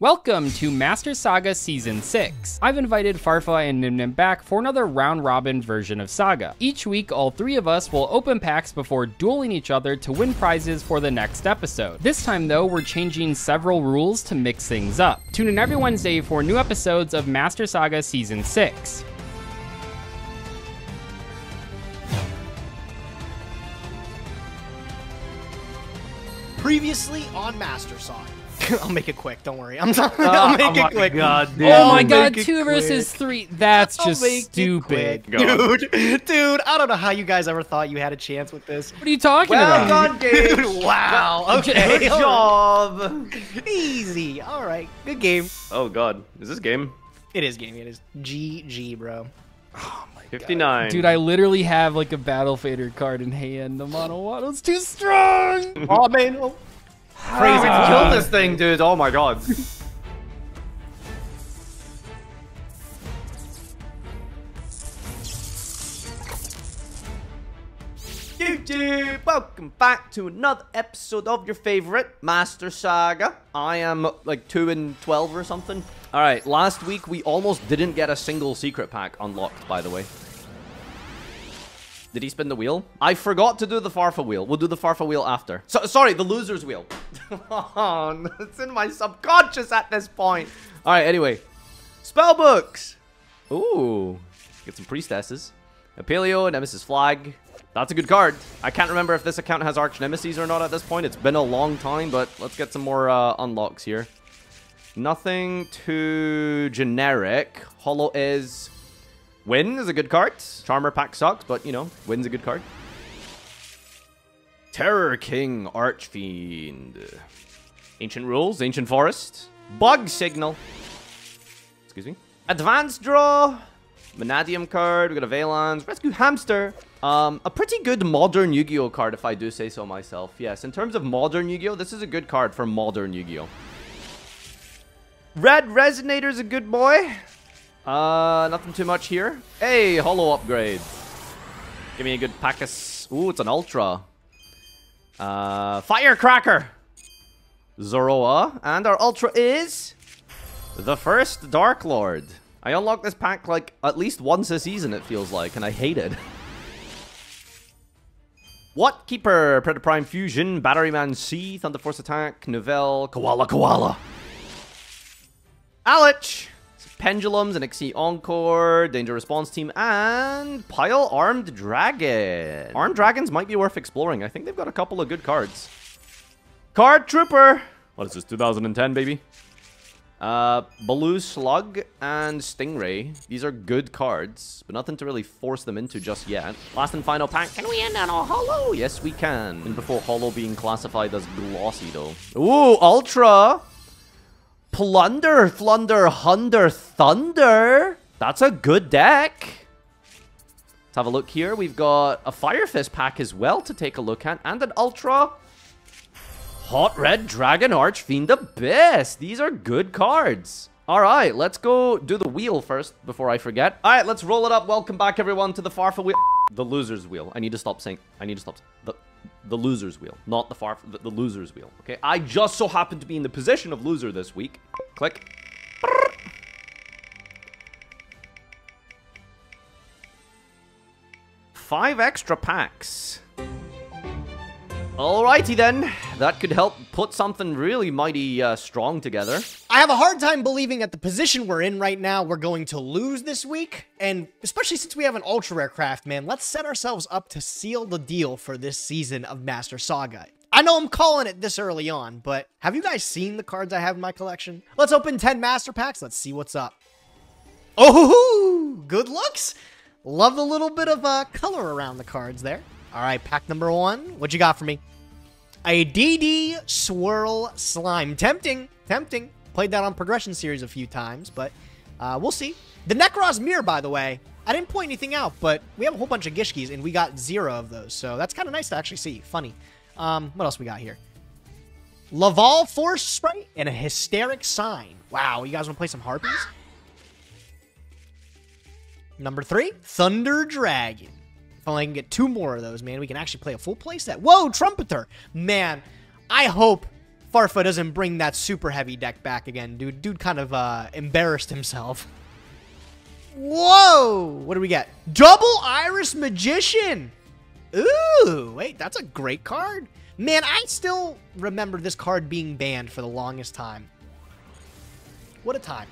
Welcome to Master Saga Season 6. I've invited Farfa and Nyhmnim back for another round robin version of Saga. Each week, all three of us will open packs before dueling each other to win prizes for the next episode. This time, though, we're changing several rules to mix things up. Tune in every Wednesday for new episodes of Master Saga Season 6. Previously on Master Saga. I'll make it quick. Don't worry. I'm sorry. I'll oh make oh it my quick. Oh god, dude. Oh my I'll god, two versus three. That's I'll just stupid. dude. Dude, I don't know how you guys ever thought you had a chance with this. What are you talking Well about? done, Gage. Dude, wow. Okay. Good job. Easy. All right. Good game. Oh god, is this game? It is game. It is GG, bro. Oh my 59. Dude, I literally have like a battle fader card in hand. The Mono Monowato's too strong. Oh man. Oh. Crazy. Ah. Kill this thing, dude. Oh my god. YouTube, welcome back to another episode of your favorite Master Saga. I am like 2 and 12 or something. Alright, last week we almost didn't get a single secret pack unlocked, by the way. Did he spin the wheel? I forgot to do the Farfa wheel. We'll do the Farfa wheel after. So, sorry, the loser's wheel. oh, it's in my subconscious at this point. All right, anyway. Spell books. Ooh. Get some priestesses. A paleo, nemesis flag. That's a good card. I can't remember if this account has arch nemesis or not at this point. It's been a long time, but let's get some more uh, unlocks here. Nothing too generic. Hollow is Win is a good card. Charmer pack sucks, but you know, Win's a good card. Terror King Archfiend. Ancient Rules, Ancient Forest. Bug Signal. Excuse me. Advanced Draw. Vanadium card. We got a Valance. Rescue Hamster. Um, a pretty good modern Yu-Gi-Oh card, if I do say so myself. Yes, in terms of modern Yu-Gi-Oh, this is a good card for modern Yu-Gi-Oh. Red Resonator's a good boy. Uh, nothing too much here. Hey, holo upgrade. Give me a good pack of... Ooh, it's an ultra. Uh, Firecracker. Zoroa. And our ultra is... The first Dark Lord. I unlock this pack like at least once a season, it feels like, and I hate it. What? Keeper, Predator Prime Fusion, Battery Man C, Thunder Force Attack, Novell, Koala Koala. Alich, Pendulums, and XC Encore, Danger Response Team, and Pile Armed Dragon. Armed Dragons might be worth exploring. I think they've got a couple of good cards. Card Trooper. What is this, 2010, baby? Uh, Baloo Slug and Stingray. These are good cards, but nothing to really force them into just yet. Last and final pack. Can we end on a hollow? Yes, we can. And before hollow being classified as glossy, though. Ooh, Ultra. Plunder, Flunder, Hunder, Thunder. That's a good deck. Let's have a look here. We've got a Fire Fist pack as well to take a look at, and an Ultra. Hot Red Dragon Archfiend Abyss. These are good cards. All right, let's go do the wheel first before I forget. All right, let's roll it up. Welcome back, everyone, to the Farfa wheel. The loser's wheel. I need to stop saying. I need to stop. The the loser's wheel, not the far the, the loser's wheel. Okay, I just so happen to be in the position of loser this week. Click. Five extra packs. Alrighty then, that could help put something really mighty uh, strong together. I have a hard time believing at the position we're in right now, we're going to lose this week. And especially since we have an ultra rare craft, man, let's set ourselves up to seal the deal for this season of Master Saga. I know I'm calling it this early on, but have you guys seen the cards I have in my collection? Let's open 10 master packs. Let's see what's up. Oh, good looks. Love the little bit of uh, color around the cards there. All right, pack number one. What you got for me? A DD Swirl Slime. Tempting. Tempting. Played that on Progression Series a few times, but uh, we'll see. The Nekroz Mirror, by the way, I didn't point anything out, but we have a whole bunch of Gishkis, and we got zero of those, so that's kind of nice to actually see. Funny. Um, what else we got here? Laval Forest Sprite and a Hysteric Sign. Wow, you guys want to play some Harpies? Number three, Thunder Dragon. If I can get two more of those, man, we can actually play a full playset. Whoa, Trumpeter! Man, I hope Farfa doesn't bring that super heavy deck back again, dude. Dude kind of uh, embarrassed himself. Whoa! What do we get? Double Iris Magician! Ooh, wait, that's a great card. Man, I still remember this card being banned for the longest time. What a time.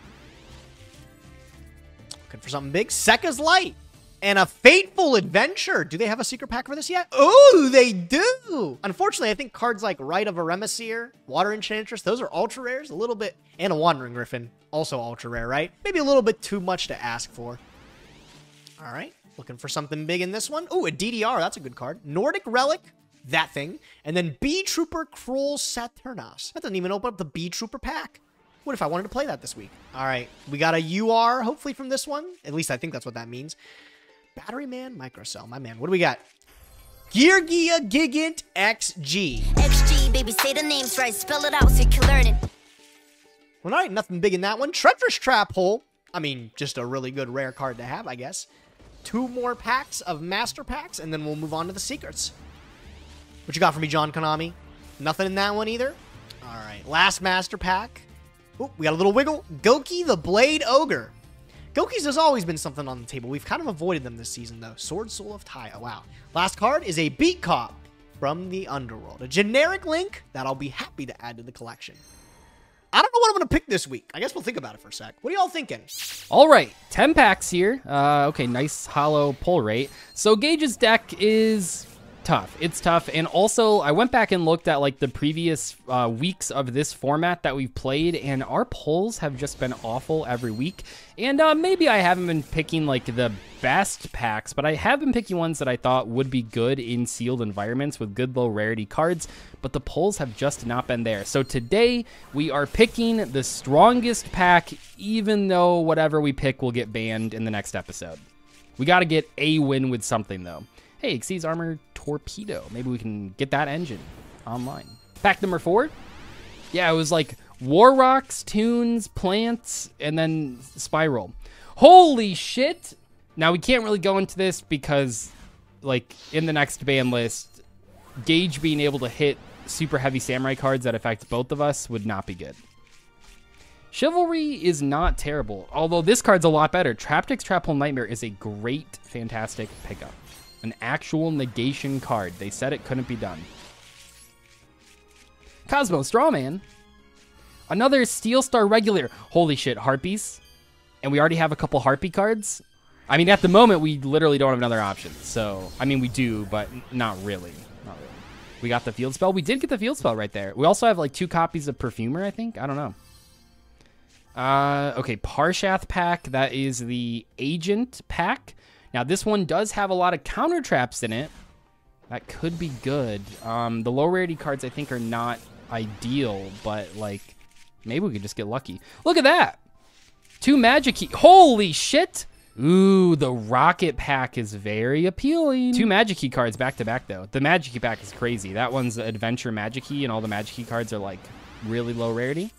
Looking for something big. Sekka's Light. And a Fateful Adventure. Do they have a secret pack for this yet? Oh, they do. Unfortunately, I think cards like Rite of a Aramesir, Water Enchantress, those are ultra rares. A little bit. And a Wandering Griffin, also ultra rare, right? Maybe a little bit too much to ask for. All right. Looking for something big in this one. Oh, a DDR. That's a good card. Nordic Relic. That thing. And then Beetrooper Krull Saturnas. That doesn't even open up the Beetrooper pack. What if I wanted to play that this week? All right. We got a UR, hopefully, from this one. At least I think that's what that means. Battery Man, Microcell, my man. What do we got? Geargia Gigant XG. XG, baby, say the names right. Spell it out so you can learn it. Well, all right, nothing big in that one. Treacherous Trap Hole. I mean, just a really good rare card to have, I guess. Two more packs of Master Packs, and then we'll move on to the Secrets. What you got for me, John Konami? Nothing in that one either? All right, last Master Pack. Oop, we got a little wiggle. Goki the Blade Ogre. Goki's has always been something on the table. We've kind of avoided them this season, though. Swordsoul of Taia. Oh, wow. Last card is a Beat Cop from the Underworld. A generic link that I'll be happy to add to the collection. I don't know what I'm going to pick this week. I guess we'll think about it for a sec. What are y'all thinking? All right, 10 packs here. Uh, okay, nice hollow pull rate. So Gage's deck is tough. It's tough. And also, I went back and looked at like the previous uh, weeks of this format that we've played, and our polls have just been awful every week. And uh, maybe I haven't been picking like the best packs, but I have been picking ones that I thought would be good in sealed environments with good low rarity cards, but the polls have just not been there. So today, we are picking the strongest pack, even though whatever we pick will get banned in the next episode. We got to get a win with something, though. Hey, Xyz Armor Torpedo. Maybe we can get that engine online. Pack number four? Yeah, it was like War Rocks, Tunes, Plants, and then Spiral. Holy shit! Now, we can't really go into this because, like, in the next ban list, Gage being able to hit super heavy samurai cards that affect both of us would not be good. Chivalry is not terrible, although this card's a lot better. Traptrix Traphole Nightmare is a great, fantastic pickup. An actual negation card. They said it couldn't be done. Cosmo Strawman. Another Steel Star regular. Holy shit, Harpies. And we already have a couple Harpy cards. I mean, at the moment, we literally don't have another option. So, I mean, we do, but not really. Not really. We got the field spell. We did get the field spell right there. We also have like two copies of Perfumer, I think. I don't know. Uh, okay, Parshath pack. That is the agent pack. Now, this one does have a lot of counter traps in it. That could be good. Um, the low rarity cards, I think, are not ideal, but, like, maybe we could just get lucky. Look at that! Two magic key. Holy shit! Ooh, the rocket pack is very appealing. Two magic key cards back to back, though. The magic key pack is crazy. That one's adventure magic key, and all the magic key cards are, like, really low rarity.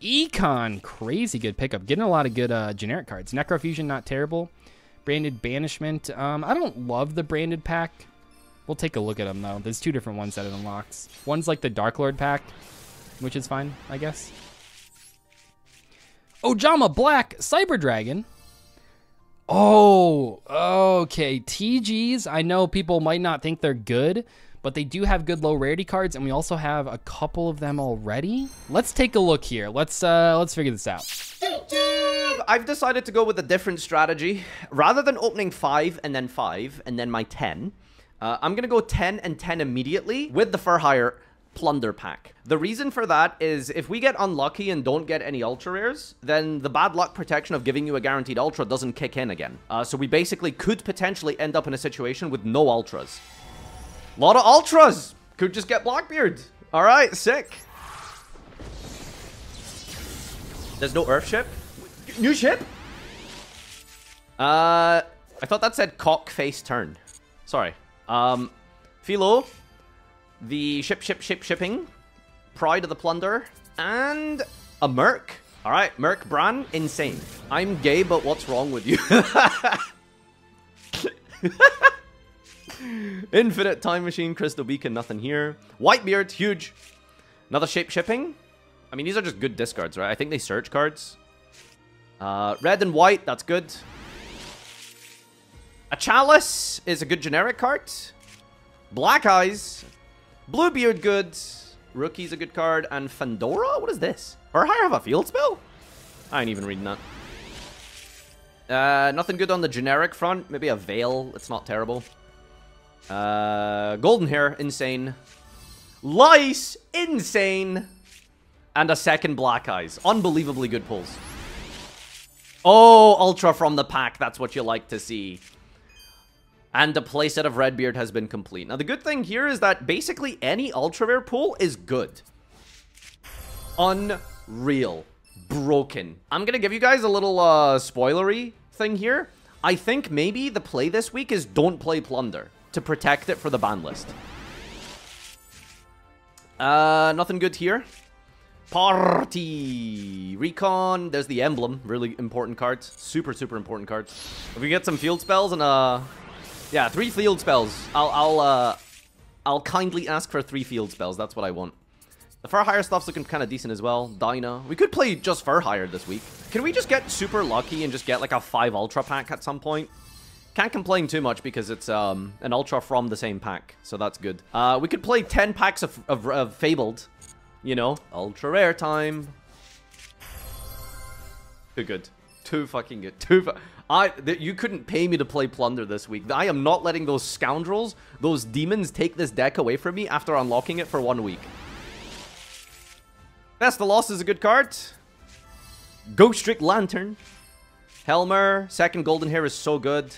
Econ, crazy good pickup. Getting a lot of good uh, generic cards. Necrofusion, not terrible. Branded Banishment. Um, I don't love the branded pack. We'll take a look at them, though. There's two different ones that it unlocks. One's like the Dark Lord pack, which is fine, I guess. Ojama Black Cyber Dragon. Oh, okay. TGs, I know people might not think they're good, but they do have good low rarity cards, and we also have a couple of them already. Let's take a look here. Let's uh let's figure this out. I've decided to go with a different strategy. Rather than opening 5 and then 5 and then my 10, uh, I'm to go 10 and 10 immediately with the Fur Hire Plunder Pack. The reason for that is if we get unlucky and don't get any Ultra Rares, then the bad luck protection of giving you a guaranteed Ultra doesn't kick in again. Uh, so we basically could potentially end up in a situation with no Ultras. A lot of Ultras! Could just get Blackbeard. Alright, sick. There's no Earth ship? New ship? Uh, I thought that said cock face turn. Sorry. Um, Filo, the ship, ship, ship, shipping, Pride of the Plunder, and a Merc. All right, Merc Brann, insane. I'm gay, but what's wrong with you? Infinite Time Machine, Crystal Beacon, nothing here. Whitebeard, huge. Another shape shipping. I mean, these are just good discards, right? I think they search cards. Uh, red and white, that's good. A Chalice is a good generic card. Black Eyes. Bluebeard good. Rookie's a good card. And Fandora? What is this? Or I have a field spell? I ain't even reading that. Uh, nothing good on the generic front. Maybe a Veil. It's not terrible. Uh, Golden Hair. Insane. Lice. Insane. And a second Black Eyes. Unbelievably good pulls. Oh, Ultra from the pack. That's what you like to see. And the playset of Redbeard has been complete. Now, the good thing here is that basically any Ultra Rare pull is good. Unreal. Broken. I'm going to give you guys a little uh, spoilery thing here. I think maybe the play this week is don't play Plunder to protect it for the ban list. Uh, nothing good here. Party! Recon, there's the emblem. Really important cards. Super, super important cards. If we get some field spells and, uh... Yeah, three field spells. I'll, I'll, uh... I'll kindly ask for three field spells. That's what I want. The Fur Hire stuff's looking kind of decent as well. Dyna. We could play just Fur Hire this week. Can we just get super lucky and just get like a 5 Ultra pack at some point? Can't complain too much because it's um, an Ultra from the same pack, so that's good. Uh, we could play 10 packs of, of, of Fabled, you know, ultra rare time. Too good. Too fucking good. Too fu I you couldn't pay me to play Plunder this week. I am not letting those scoundrels, those demons take this deck away from me after unlocking it for one week. Best the Loss is a good card. Ghostrick Lantern. Helmer, second Golden Hair is so good.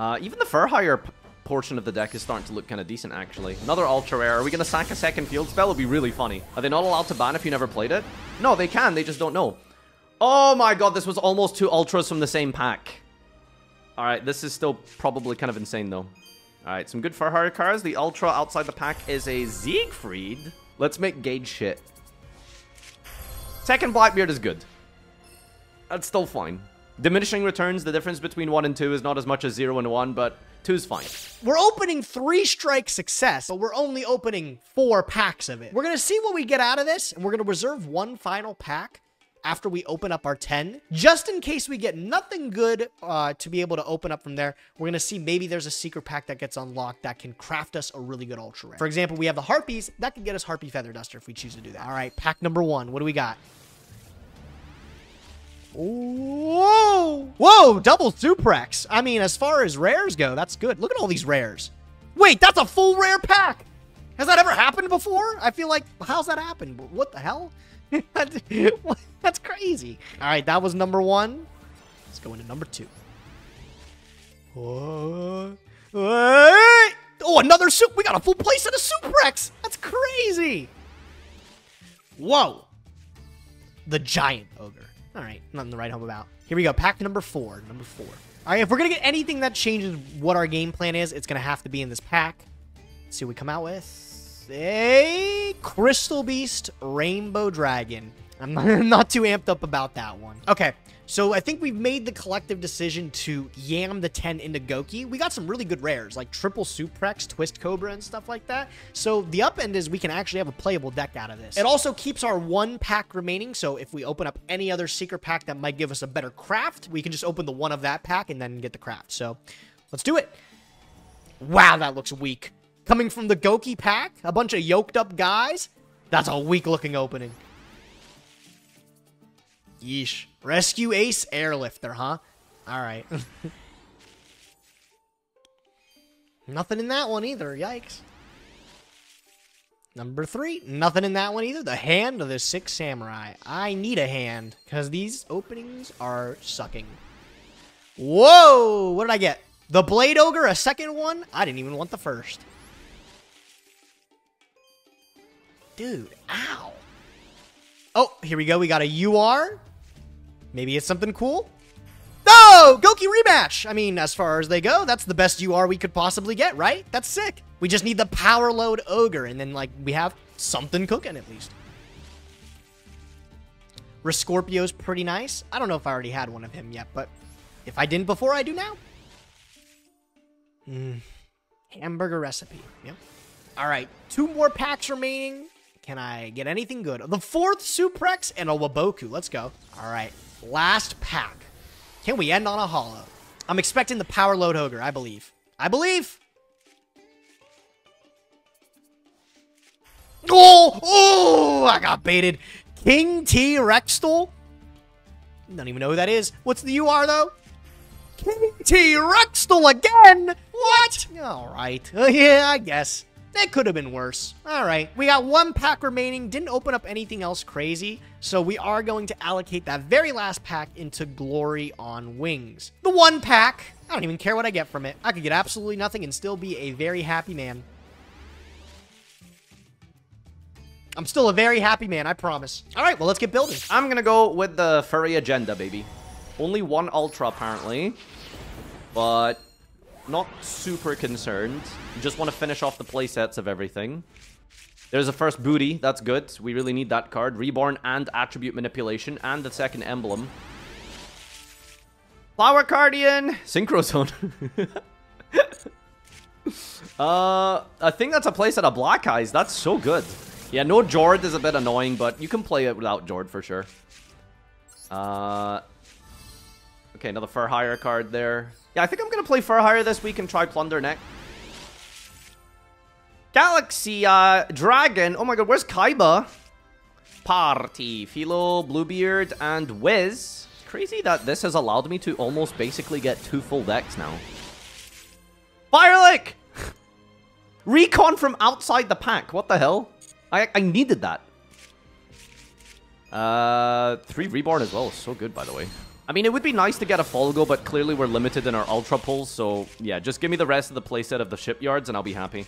Uh, even the Fur Hire portion of the deck is starting to look kind of decent, actually. Another Ultra Rare. Are we going to sack a second field spell? It'd be really funny. Are they not allowed to ban if you never played it? No, they can. They just don't know. Oh my god, this was almost two Ultras from the same pack. Alright, this is still probably kind of insane, though. Alright, some good Fur Hire cards. The Ultra outside the pack is a Siegfried. Let's make Gage shit. Second Blackbeard is good. That's still fine. Diminishing returns, the difference between 1 and 2 is not as much as 0 and 1, but Two's fine. We're opening three strike success, but we're only opening four packs of it. We're going to see what we get out of this, and we're going to reserve one final pack after we open up our 10, just in case we get nothing good uh, to be able to open up from there. We're going to see maybe there's a secret pack that gets unlocked that can craft us a really good ultra rare. For example, we have the Harpies. That can get us Harpy Feather Duster if we choose to do that. All right, pack number one. What do we got? Whoa! Whoa! Double Suprex. I mean, as far as rares go, that's good. Look at all these rares. Wait, that's a full rare pack! Has that ever happened before? I feel like, how's that happen? What the hell? that's crazy. All right, that was number one. Let's go into number two. Oh, another soup. We got a full place of Suprex. That's crazy. Whoa. The giant ogre. All right, nothing to write home about. Here we go, pack number four. Number four. All right, if we're gonna get anything that changes what our game plan is, it's gonna have to be in this pack. Let's see what we come out with. A Crystal Beast Rainbow Dragon. I'm not, I'm not too amped up about that one. Okay, so I think we've made the collective decision to yam the 10 into Goki. We got some really good rares, like Triple Suprex, Twist Cobra, and stuff like that. So the up end is we can actually have a playable deck out of this. It also keeps our one pack remaining, so if we open up any other secret pack that might give us a better craft, we can just open the one of that pack and then get the craft. So let's do it. Wow, that looks weak. Coming from the Goki pack, a bunch of yoked up guys, that's a weak looking opening. Yeesh. Rescue Ace Airlifter, huh? Alright. Nothing in that one either. Yikes. Number three, nothing in that one either. The hand of the Six Samurai. I need a hand, because these openings are sucking. Whoa! What did I get? The Blade Ogre, a second one? I didn't even want the first. Dude, ow. Oh, here we go. We got a UR. Maybe it's something cool? No! Goki rematch! I mean, as far as they go, that's the best UR we could possibly get, right? That's sick. We just need the power load ogre, and then, like, we have something cooking at least. Rescorpio's pretty nice. I don't know if I already had one of him yet, but if I didn't before, I do now. Mm. Hamburger recipe. Yep. All right, two more packs remaining. Can I get anything good? The fourth Suprex and a Waboku. Let's go. All right. Last pack. Can we end on a hollow? I'm expecting the Power Load Ogre, I believe. I believe. Oh, oh, I got baited. King T Rextol. Don't even know who that is. What's the UR though? King T Rextol again. What? All right. Uh, yeah, I guess. That could have been worse. All right. We got one pack remaining. Didn't open up anything else crazy. So we are going to allocate that very last pack into Glory on Wings. The one pack. I don't even care what I get from it. I could get absolutely nothing and still be a very happy man. I'm still a very happy man, I promise. All right, well, let's get building. I'm gonna go with the furry agenda, baby. Only one ultra, apparently. But not super concerned. Just want to finish off the playsets of everything. There's a first booty. That's good. We really need that card. Reborn and attribute manipulation and the second emblem. Flower Guardian! Synchro Zone. uh, I think that's a playset a Black Eyes. That's so good. Yeah, no Jord is a bit annoying, but you can play it without Jord for sure. Uh, okay, another Fur Hire card there. Yeah, I think I'm going to play Fur Hire this week and try Plunder next. Galaxy uh, Dragon. Oh my god, where's Kaiba? Party. Filo, Bluebeard, and Wiz. Crazy that this has allowed me to almost basically get two full decks now. Firelick! Recon from outside the pack. What the hell? I, I needed that. Uh, three Reborn as well. So good, by the way. I mean, it would be nice to get a Folgo, but clearly we're limited in our Ultra pulls, so yeah, just give me the rest of the playset of the Shipyards and I'll be happy.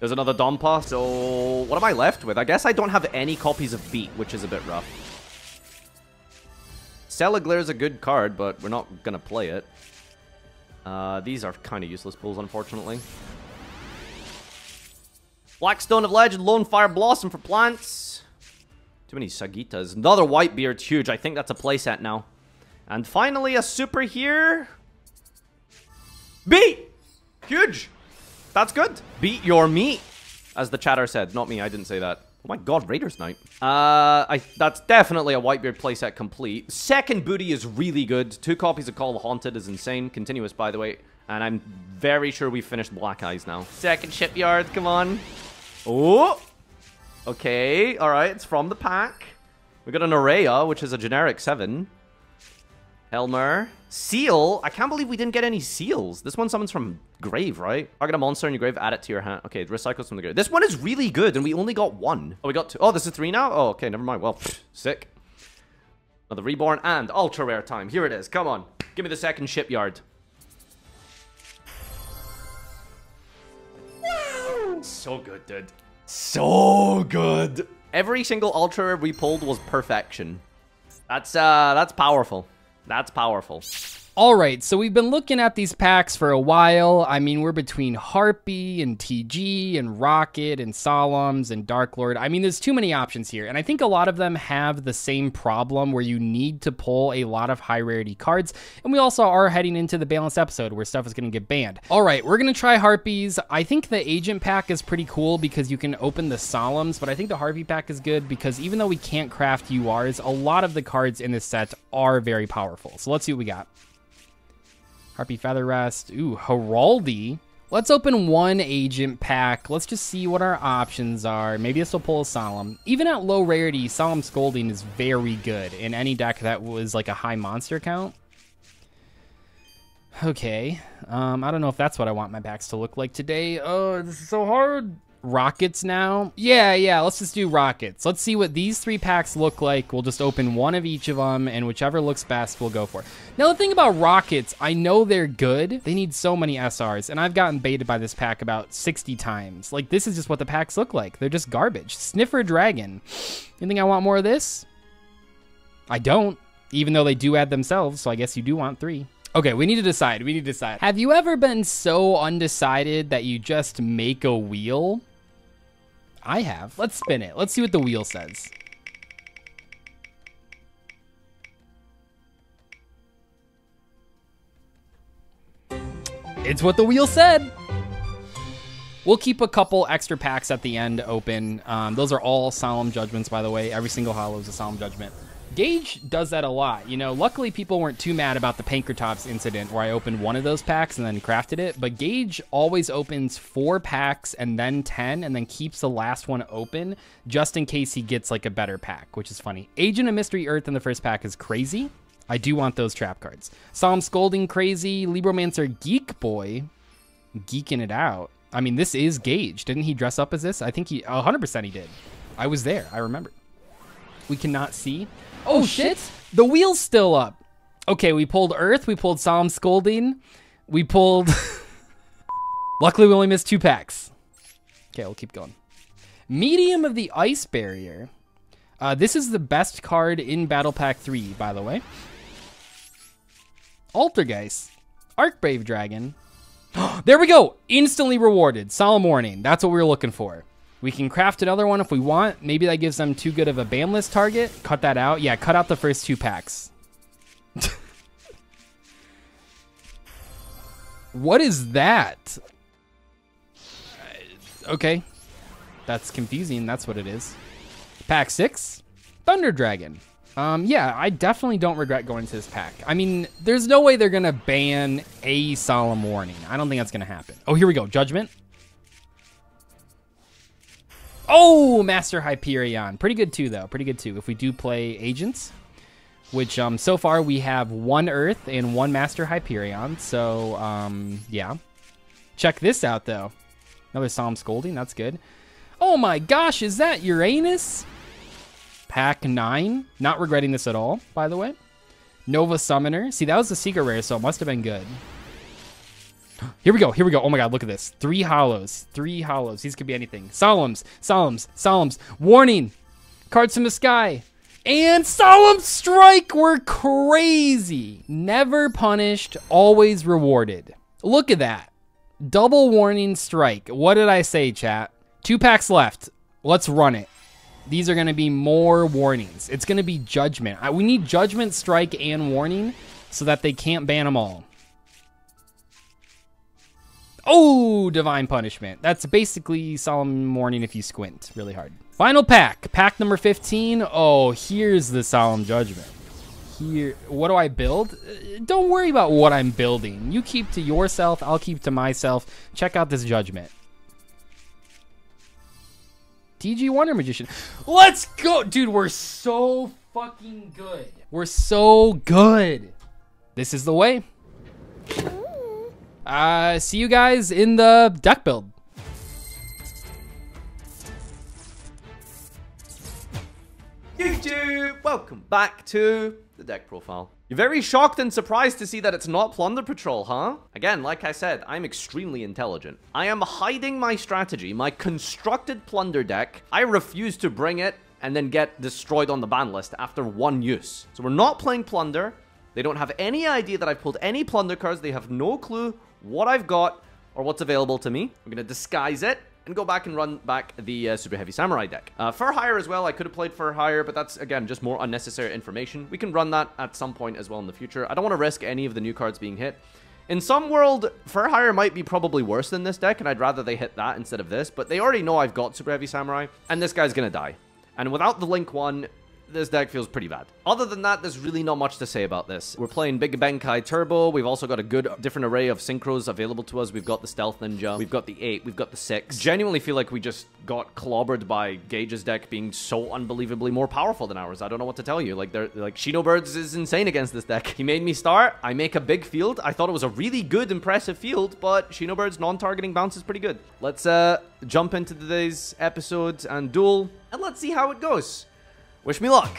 There's another Donpa, so what am I left with? I guess I don't have any copies of Beat, which is a bit rough. Stellar Cellaglare is a good card, but we're not going to play it. Uh, these are kind of useless pulls, unfortunately. Blackstone of Legend, Lone Fire Blossom for plants. Too many Sagitas. Another Whitebeard, huge. I think that's a playset now. And finally, a super here. Beat! Huge! That's good. Beat your meat, as the chatter said. Not me, I didn't say that. Oh my god, Raiders Knight. Uh, I, that's definitely a Whitebeard playset complete. Second booty is really good. Two copies of Call of Haunted is insane. Continuous, by the way. And I'm very sure we finished Black Eyes now. Second Shipyard, come on. Oh! Okay, alright, it's from the pack. We got an Aurea, which is a generic 7. Helmer. Seal? I can't believe we didn't get any seals. This one summons from grave, right? Target a monster in your grave, add it to your hand. Okay, recycles from the grave. This one is really good, and we only got one. Oh, we got two. Oh, this is three now? Oh, okay, never mind. Well, sick. Another reborn and ultra rare time. Here it is. Come on. Give me the second shipyard. Wow. So good, dude. So good. Every single ultra rare we pulled was perfection. That's uh that's powerful. That's powerful. All right, so we've been looking at these packs for a while. I mean, we're between Harpy and TG and Rocket and Solemns and Dark Lord. I mean, there's too many options here, and I think a lot of them have the same problem where you need to pull a lot of high rarity cards. And we also are heading into the balanced episode where stuff is going to get banned. All right, we're going to try Harpies. I think the Agent pack is pretty cool because you can open the Solemns, but I think the Harpy pack is good because even though we can't craft URs, a lot of the cards in this set are very powerful. So let's see what we got. Harpy Feather Rest. Ooh, Heraldi. Let's open one agent pack. Let's just see what our options are. Maybe this will pull a Solemn. Even at low rarity, Solemn Scolding is very good in any deck that was like a high monster count. Okay. Um, I don't know if that's what I want my packs to look like today. Oh, this is so hard rockets now. Yeah, yeah, let's just do rockets. Let's see what these three packs look like. We'll just open one of each of them, and whichever looks best, we'll go for. Now, the thing about rockets, I know they're good. They need so many SRs, and I've gotten baited by this pack about 60 times. Like, this is just what the packs look like. They're just garbage. Sniffer Dragon. You think I want more of this? I don't, even though they do add themselves, so I guess you do want three. Okay, we need to decide. We need to decide. Have you ever been so undecided that you just make a wheel? I have. Let's spin it. Let's see what the wheel says. It's what the wheel said. We'll keep a couple extra packs at the end open. Um, those are all solemn judgments, by the way. Every single hollow is a solemn judgment. Gage does that a lot. You know, luckily people weren't too mad about the Pankratops incident where I opened one of those packs and then crafted it. But Gage always opens four packs and then 10 and then keeps the last one open just in case he gets like a better pack, which is funny. Agent of Mystery Earth in the first pack is crazy. I do want those trap cards. Solemn Scolding crazy. Libromancer Geek Boy geeking it out. I mean, this is Gage. Didn't he dress up as this? I think he 100% he did. I was there. I remember. We cannot see. Oh, shit. The wheel's still up. Okay, we pulled Earth. We pulled Solemn Scolding. We pulled. Luckily, we only missed two packs. Okay, we'll keep going. Medium of the Ice Barrier. Uh, this is the best card in Battle Pack 3, by the way. Altergeist. Arcbrave Dragon. there we go. Instantly rewarded. Solemn Warning. That's what we were looking for. We can craft another one if we want. Maybe that gives them too good of a banless target. Cut that out. Yeah, cut out the first two packs. what is that? Uh, okay. That's confusing. That's what it is. Pack six, Thunder Dragon. Um, yeah, I definitely don't regret going to this pack. I mean, there's no way they're gonna ban a solemn warning. I don't think that's gonna happen. Oh, here we go. Judgment. Oh, Master Hyperion. Pretty good too, though. Pretty good too. If we do play agents, which um, so far we have one Earth and one Master Hyperion. So um, yeah. Check this out though. Another Solemn Scolding. That's good. Oh my gosh, is that Uranus? Pack 9. Not regretting this at all, by the way. Nova Summoner. See, that was a secret rare, so it must have been good. Here we go. Here we go. Oh my god, look at this. Three hollows. Three hollows. These could be anything. Solemns. Solemns. Solemns. Warning. Cards from the sky. And Solemn Strike were crazy. Never punished, always rewarded. Look at that. Double warning strike. What did I say, chat? Two packs left. Let's run it. These are going to be more warnings. It's going to be judgment. We need judgment, strike, and warning so that they can't ban them all. Oh, Divine Punishment. That's basically Solemn Warning if you squint really hard. Final pack. Pack number 15. Oh, here's the Solemn Judgment. Here, what do I build? Uh, don't worry about what I'm building. You keep to yourself, I'll keep to myself. Check out this Judgment. DG Wonder Magician. Let's go! Dude, we're so fucking good. We're so good. This is the way. Uh, see you guys in the deck build. YouTube, welcome back to the deck profile. You're very shocked and surprised to see that it's not Plunder Patrol, huh? Again, like I said, I'm extremely intelligent. I am hiding my strategy, my constructed Plunder deck. I refuse to bring it and then get destroyed on the ban list after one use. So we're not playing Plunder. They don't have any idea that I've pulled any Plunder cards. They have no clue what I've got or what's available to me. I'm going to disguise it and go back and run back the uh, Super Heavy Samurai deck. Uh, Fur Hire as well, I could have played Fur Hire, but that's, again, just more unnecessary information. We can run that at some point as well in the future. I don't want to risk any of the new cards being hit. In some world, Fur Hire might be probably worse than this deck, and I'd rather they hit that instead of this, but they already know I've got Super Heavy Samurai, and this guy's gonna die. And without the Link 1, this deck feels pretty bad. Other than that, there's really not much to say about this. We're playing Big Benkei Turbo. We've also got a good different array of synchros available to us. We've got the Stealth Ninja. We've got the 8. We've got the 6. Genuinely feel like we just got clobbered by Gage's deck being so unbelievably more powerful than ours. I don't know what to tell you. Like, they're like Shino Birds is insane against this deck. He made me start. I make a big field. I thought it was a really good, impressive field, but Shino Bird's non-targeting bounce is pretty good. Let's uh, jump into today's episode and duel, and let's see how it goes. Wish me luck.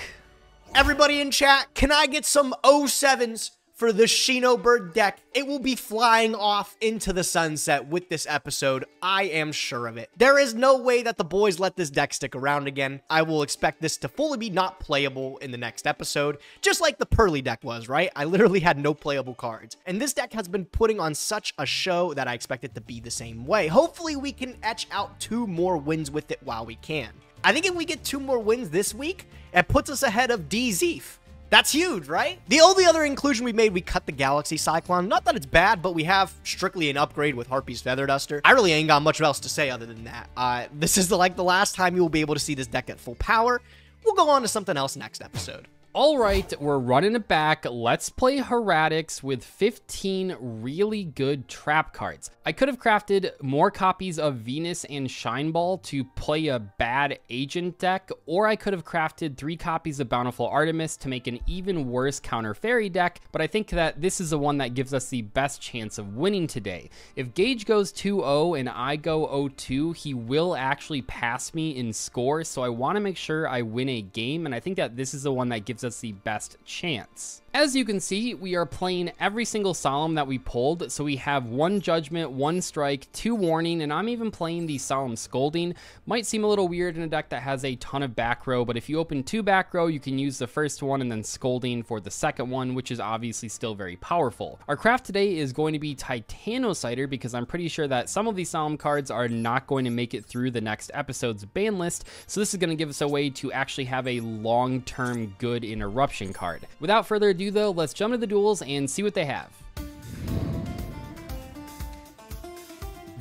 Everybody in chat, can I get some 07s for the Shino Bird deck? It will be flying off into the sunset with this episode. I am sure of it. There is no way that the boys let this deck stick around again. I will expect this to fully be not playable in the next episode, just like the Purrely deck was, right? I literally had no playable cards. And this deck has been putting on such a show that I expect it to be the same way. Hopefully we can etch out two more wins with it while we can. I think if we get two more wins this week, it puts us ahead of Dzeeff. That's huge, right? The only other inclusion we made, we cut the Galaxy Cyclone. Not that it's bad, but we have strictly an upgrade with Harpy's Feather Duster. I really ain't got much else to say other than that. Uh, this is the, like the last time you will be able to see this deck at full power. We'll go on to something else next episode. All right, we're running it back. Let's play Heretics with 15 really good trap cards. I could have crafted more copies of Venus and Shine Ball to play a bad agent deck, or I could have crafted three copies of Bountiful Artemis to make an even worse counter fairy deck, but I think that this is the one that gives us the best chance of winning today. If Gage goes 2-0 and I go 0-2, he will actually pass me in score, so I want to make sure I win a game, and I think that this is the one that gives gives us the best chance. As you can see, we are playing every single Solemn that we pulled, so we have one Judgment, one Strike, two Warning, and I'm even playing the Solemn Scolding. Might seem a little weird in a deck that has a ton of back row, but if you open two back row, you can use the first one and then Scolding for the second one, which is obviously still very powerful. Our craft today is going to be Titanocyter because I'm pretty sure that some of these Solemn cards are not going to make it through the next episode's ban list, so this is going to give us a way to actually have a long-term good interruption card. Without further ado, though, let's jump into the duels and see what they have.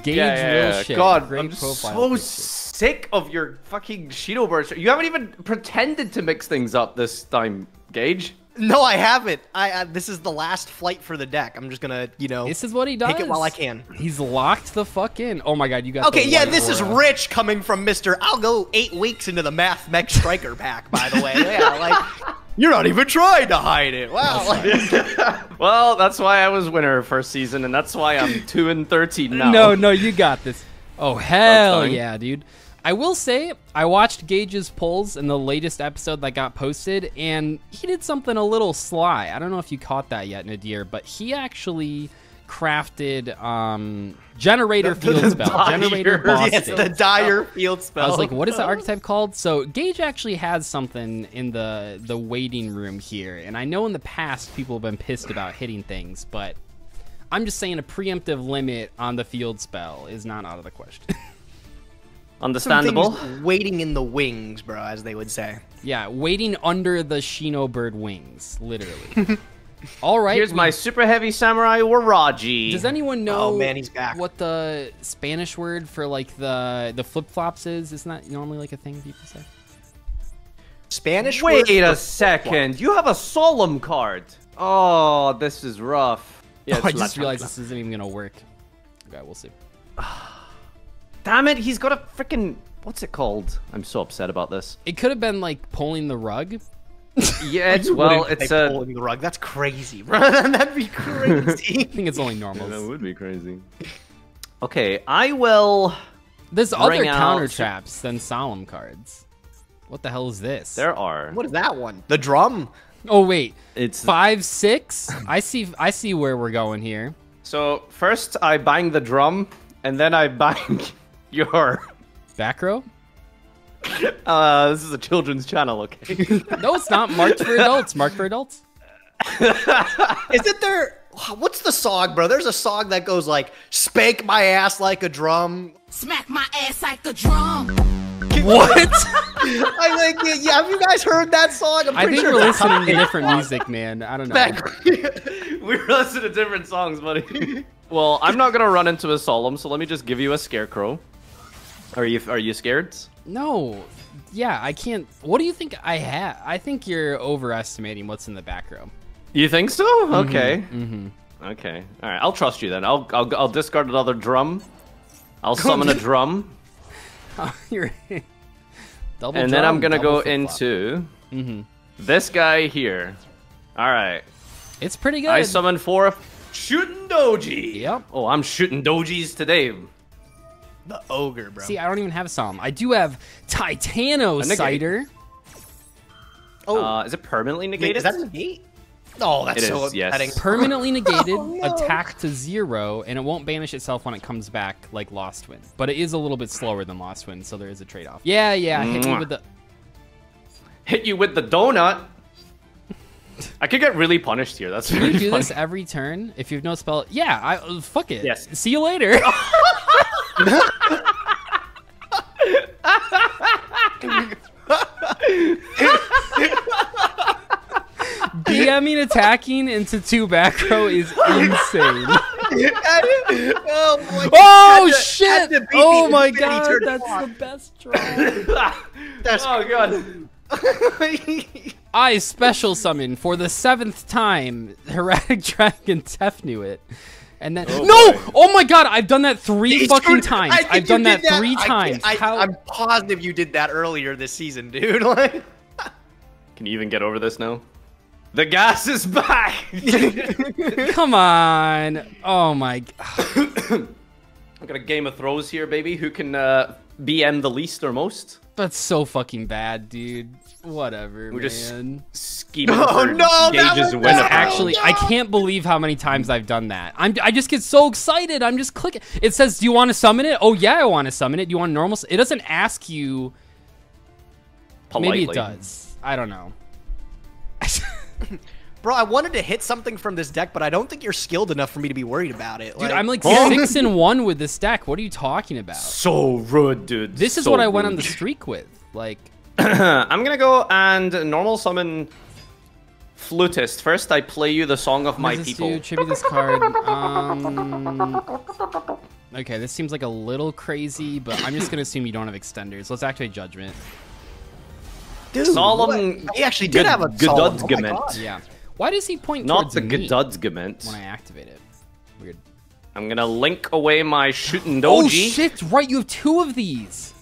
Gage Yeah, yeah, yeah. shit. God, Great I'm profile so picture. sick of your fucking Shido burst. You haven't even pretended to mix things up this time, Gage. No, I haven't. I uh, this is the last flight for the deck. I'm just gonna, you know, This is what he does. take it while I can. He's locked the fuck in. Oh my god, you got Okay, the yeah, white this is rich coming from Mister. I'll go eight weeks into the Math Mech Striker pack. By the way, yeah, like you're not even trying to hide it. Wow. like- Well, that's why I was winner first season, and that's why I'm two and thirteen now. No, no, you got this. Oh hell yeah, dude. I will say I watched Gage's polls in the latest episode that got posted, and he did something a little sly. I don't know if you caught that yet, Nadir, but he actually crafted um generator field spell, dire- generator boss yes, the dire field spell. I was like, what is the archetype called? So Gage actually has something in the the waiting room here, and I know in the past people have been pissed about hitting things, but I'm just saying a preemptive limit on the field spell is not out of the question. Understandable. waiting in the wings, bro, as they would say. yeah, waiting under the Shino bird wings, literally. All right. Here's we- my super heavy samurai Waraji. Does anyone oh, know Oh, man, he's back. what the Spanish word for like the the flip flops is? Isn't that normally like a thing people say? Spanish. Wait word a second. You have a solemn card. Oh, this is rough. Yeah, Oh, I just realized this isn't even gonna work. Okay, we'll see. Damn it, he's got a freaking. What's it called? I'm so upset about this. It could have been like pulling the rug. Yeah, it's You well, it's a. pulling the rug. That's crazy, bro. That'd be crazy. I think it's only normals. That would be crazy. Okay, I will. There's other Bring out- counter traps than solemn cards. What the hell is this? There are. what is that one? The drum. Oh wait, It's five six. I see. I see where we're going here. so first I bang the drum, and then I bang your. Back row? Uh, this is a children's channel, okay? No, it's not marked for adults. Marked for adults. Is it there? What's the song, bro? There's a song that goes like "Spank my ass like a drum." Smack my ass like a drum. What? I like, yeah, yeah, have you guys heard that song? I'm I pretty think sure we're it's listening to different music, man. I don't know. Back- we listen to different songs, buddy. well, I'm not gonna run into a solemn, so let me just give you a scarecrow. Are you are you scared? No. Yeah, I can't. What do you think I have? I think you're overestimating what's in the back row. You think so? Okay. Mm-hmm. Okay. All right. I'll trust you then. I'll I'll, I'll discard another drum. I'll summon a drum, you're double. and then I'm gonna go flip-flop. into this guy here. All right. It's pretty good. I summon four shooting doji. Yep. Oh, I'm shooting dojis today. The ogre, bro. See, I don't even have some. I do have Titano A cider. oh, Uh, is it permanently wait, negated? is that a gate? Oh, that's It so is, yes. Permanently negated, Oh, no. attack to zero, and it won't banish itself when it comes back like Lost Wind. But it is a little bit slower than Lost Wind, so there is a trade-off. Yeah, yeah. Hit me Mwah. with the. Hit you with the donut. I could get really punished here. That's Can really you do funny. this every turn if you have no spell? Yeah, I uh, fuck it. Yes. See you later. DMing attacking into two back row is insane. oh, boy. Oh Had to- shit! to Oh my god, that's Walk. the best try. That's oh god. I special summon for the seventh time Heretic Dragon Tefnuit. And then Oh, no! boy. Oh my god, I've done that three He's fucking screwed- times. I think I've done did that three I- times. I, How? I'm positive you did that earlier this season, dude. Like, Can you even get over this now? The gas is back. Come on! Oh my! I've got a game of throws here, baby. Who can uh, BM the least or most? That's so fucking bad, dude. Whatever, We're just man. scheming Oh, for no, that Gage's was win. bad. apparently. Actually, I can't believe how many times I've done that. I'm, I just get so excited. I'm just clicking. It says, "Do you want to summon it?" Oh yeah, I want to summon it. Do you want normal? It doesn't ask you. politely. Maybe it does. I don't know. bro, I wanted to hit something from this deck, but I don't think you're skilled enough for me to be worried about it. Dude, I'm like Huh? six and one with this deck. What are you talking about? So rude, dude. This is So what I went on the streak with. Like, I'm gonna go and normal summon flutist. First, I play you the song of my this people. do? Tribute this card. Um, okay, this seems like a little crazy, but I'm just gonna assume you don't have extenders. Let's activate Judgment. dude, Solemn what? He actually did have a solemn. Oh my Godudgament. God. Yeah. Why does he point Not towards the me Godudgament. when I activate it? Weird. I'm gonna link away my shooting doji. Oh shit! Right, you have two of these.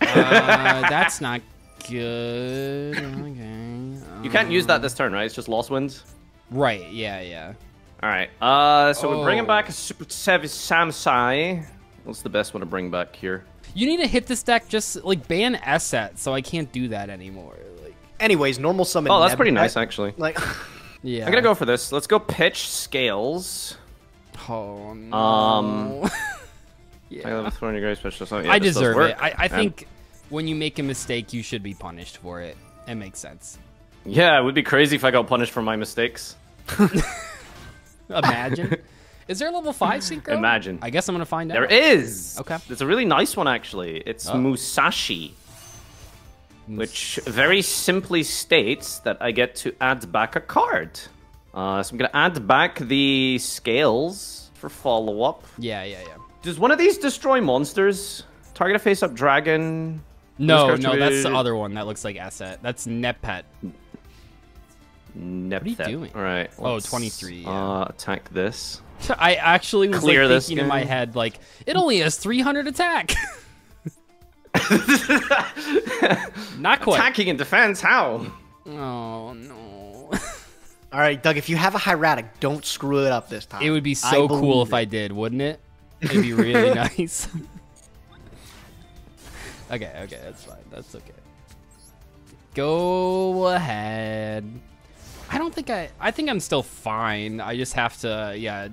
Uh, that's not good. Okay. You can't use that this turn, right? It's just lost wins. Right. Yeah. Yeah. All right. Uh, so we're bringing Oh. back a Super Savage Samsai. What's the best one to bring back here? You need to hit this deck just like ban Eset, so I can't do that anymore. Like. Anyways, normal summon. Oh, that's Neb- pretty nice, actually. Like, Yeah. I'm gonna go for this. Let's go pitch scales. Oh no. Um, I yeah. love throwing your special. So, yeah, I deserve it. I, I think when you make a mistake, you should be punished for it. It makes sense. Yeah, it would be crazy if I got punished for my mistakes. Imagine. Is there a level five synchro? Imagine. I guess I'm gonna find out. There is. Okay. It's a really nice one, actually. It's Oh. Musashi, which very simply states that I get to add back a card. Uh, so I'm gonna add back the scales for follow up. Yeah, yeah, yeah. Does one of these destroy monsters? Target a face-up dragon. No, This no, card's that's the other one that looks like Eset. That's Nepet. Nebthet. are you doing? All right. Oh, let's, 23, yeah. Uh, attack this. I actually was Clear like this thinking in my head, like, it only has 300 attack. Not quite. Attacking and defense. How? Oh no. all right, Doug. If you have a hieratic, don't screw it up this time. It would be I so cool believe if I did, wouldn't it? It'd be really nice. okay, okay, that's fine. That's okay. Go ahead. I don't think I. I think I'm still fine. I just have to, yeah,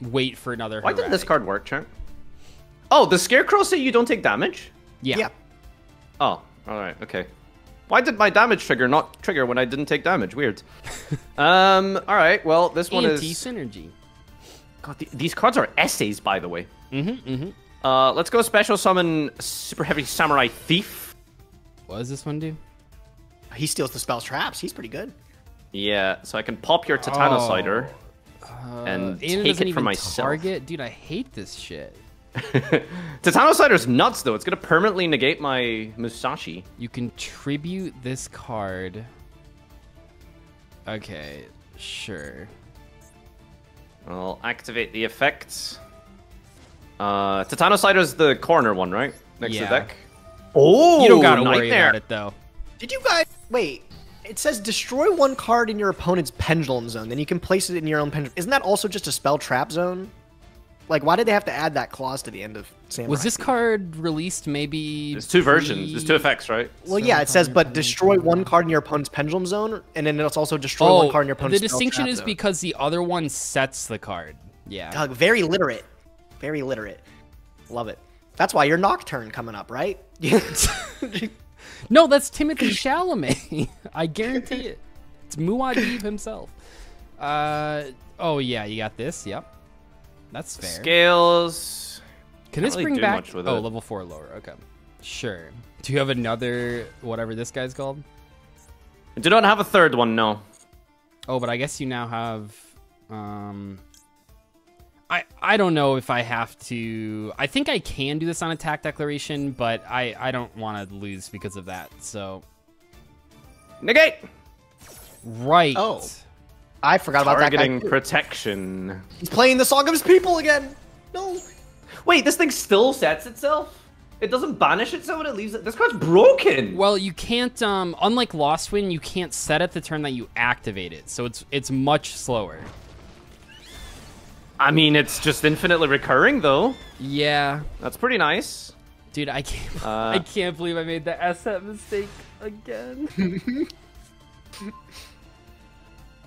wait for another. Why didn't this card work, champ? Oh, the Scareclaw say you don't take damage? Yeah. Yeah. Oh, all right, okay. Why did my damage trigger not trigger when I didn't take damage? Weird. um, all right. Well, this one Anti is. synergy. God, the- these cards are essays, by the way. Mm-hmm. Mm-hmm. Uh, let's go special summon super heavy samurai thief. What does this one do? He steals the spell's traps. He's pretty good. Yeah, so I can pop your Titanocider and Uh, take doesn't it for myself. Target, dude. I hate this shit. Titanocider's nuts, though. It's gonna permanently negate my Musashi. You can tribute this card. Okay, sure. I'll activate the effects. Uh, Titanocider's the corner one, right? Next to Yeah. the deck. Oh, you don't gotta worry nightmare. about it though. Did you guys wait? It says destroy one card in your opponent's pendulum zone, then you can place it in your own pendulum. Isn't that also just a spell trap zone? Like, why did they have to add that clause to the end of Samurai? Was this card released maybe? There's two pre- versions. There's two effects, right? Well, yeah, it says, but destroy one card in your opponent's pendulum zone, and then it's also destroy one Oh, card in your the opponent's spell distinction is zone. because the other one sets the card. Yeah. Doug, very literate, very literate. Love it. That's why your Nocturne coming up, right? No, that's Timothée Chalamet. I guarantee it. It's Muad'Dib himself. Uh oh yeah, you got this. Yep. That's fair. Scales. Can Can't this really bring back? much with oh, it. level four lower. Okay. Sure. Do you have another whatever this guy's called? I do not have a third one, no. Oh, but I guess you now have. Um, I I don't know if I have to. I think I can do this on attack declaration, but I I don't want to lose because of that. So Negate! right. Oh. I forgot about that Targeting protection. He's playing the Song of His People again. No. Wait, this thing still sets itself? It doesn't banish itself when it leaves it? This card's broken! Well, you can't. Um, unlike Lost Wind, you can't set it the turn that you activate it, so it's it's much slower. I mean, it's just infinitely recurring, though. Yeah, That's pretty nice. dude, I can't. Uh, I can't believe I made the Eset mistake again.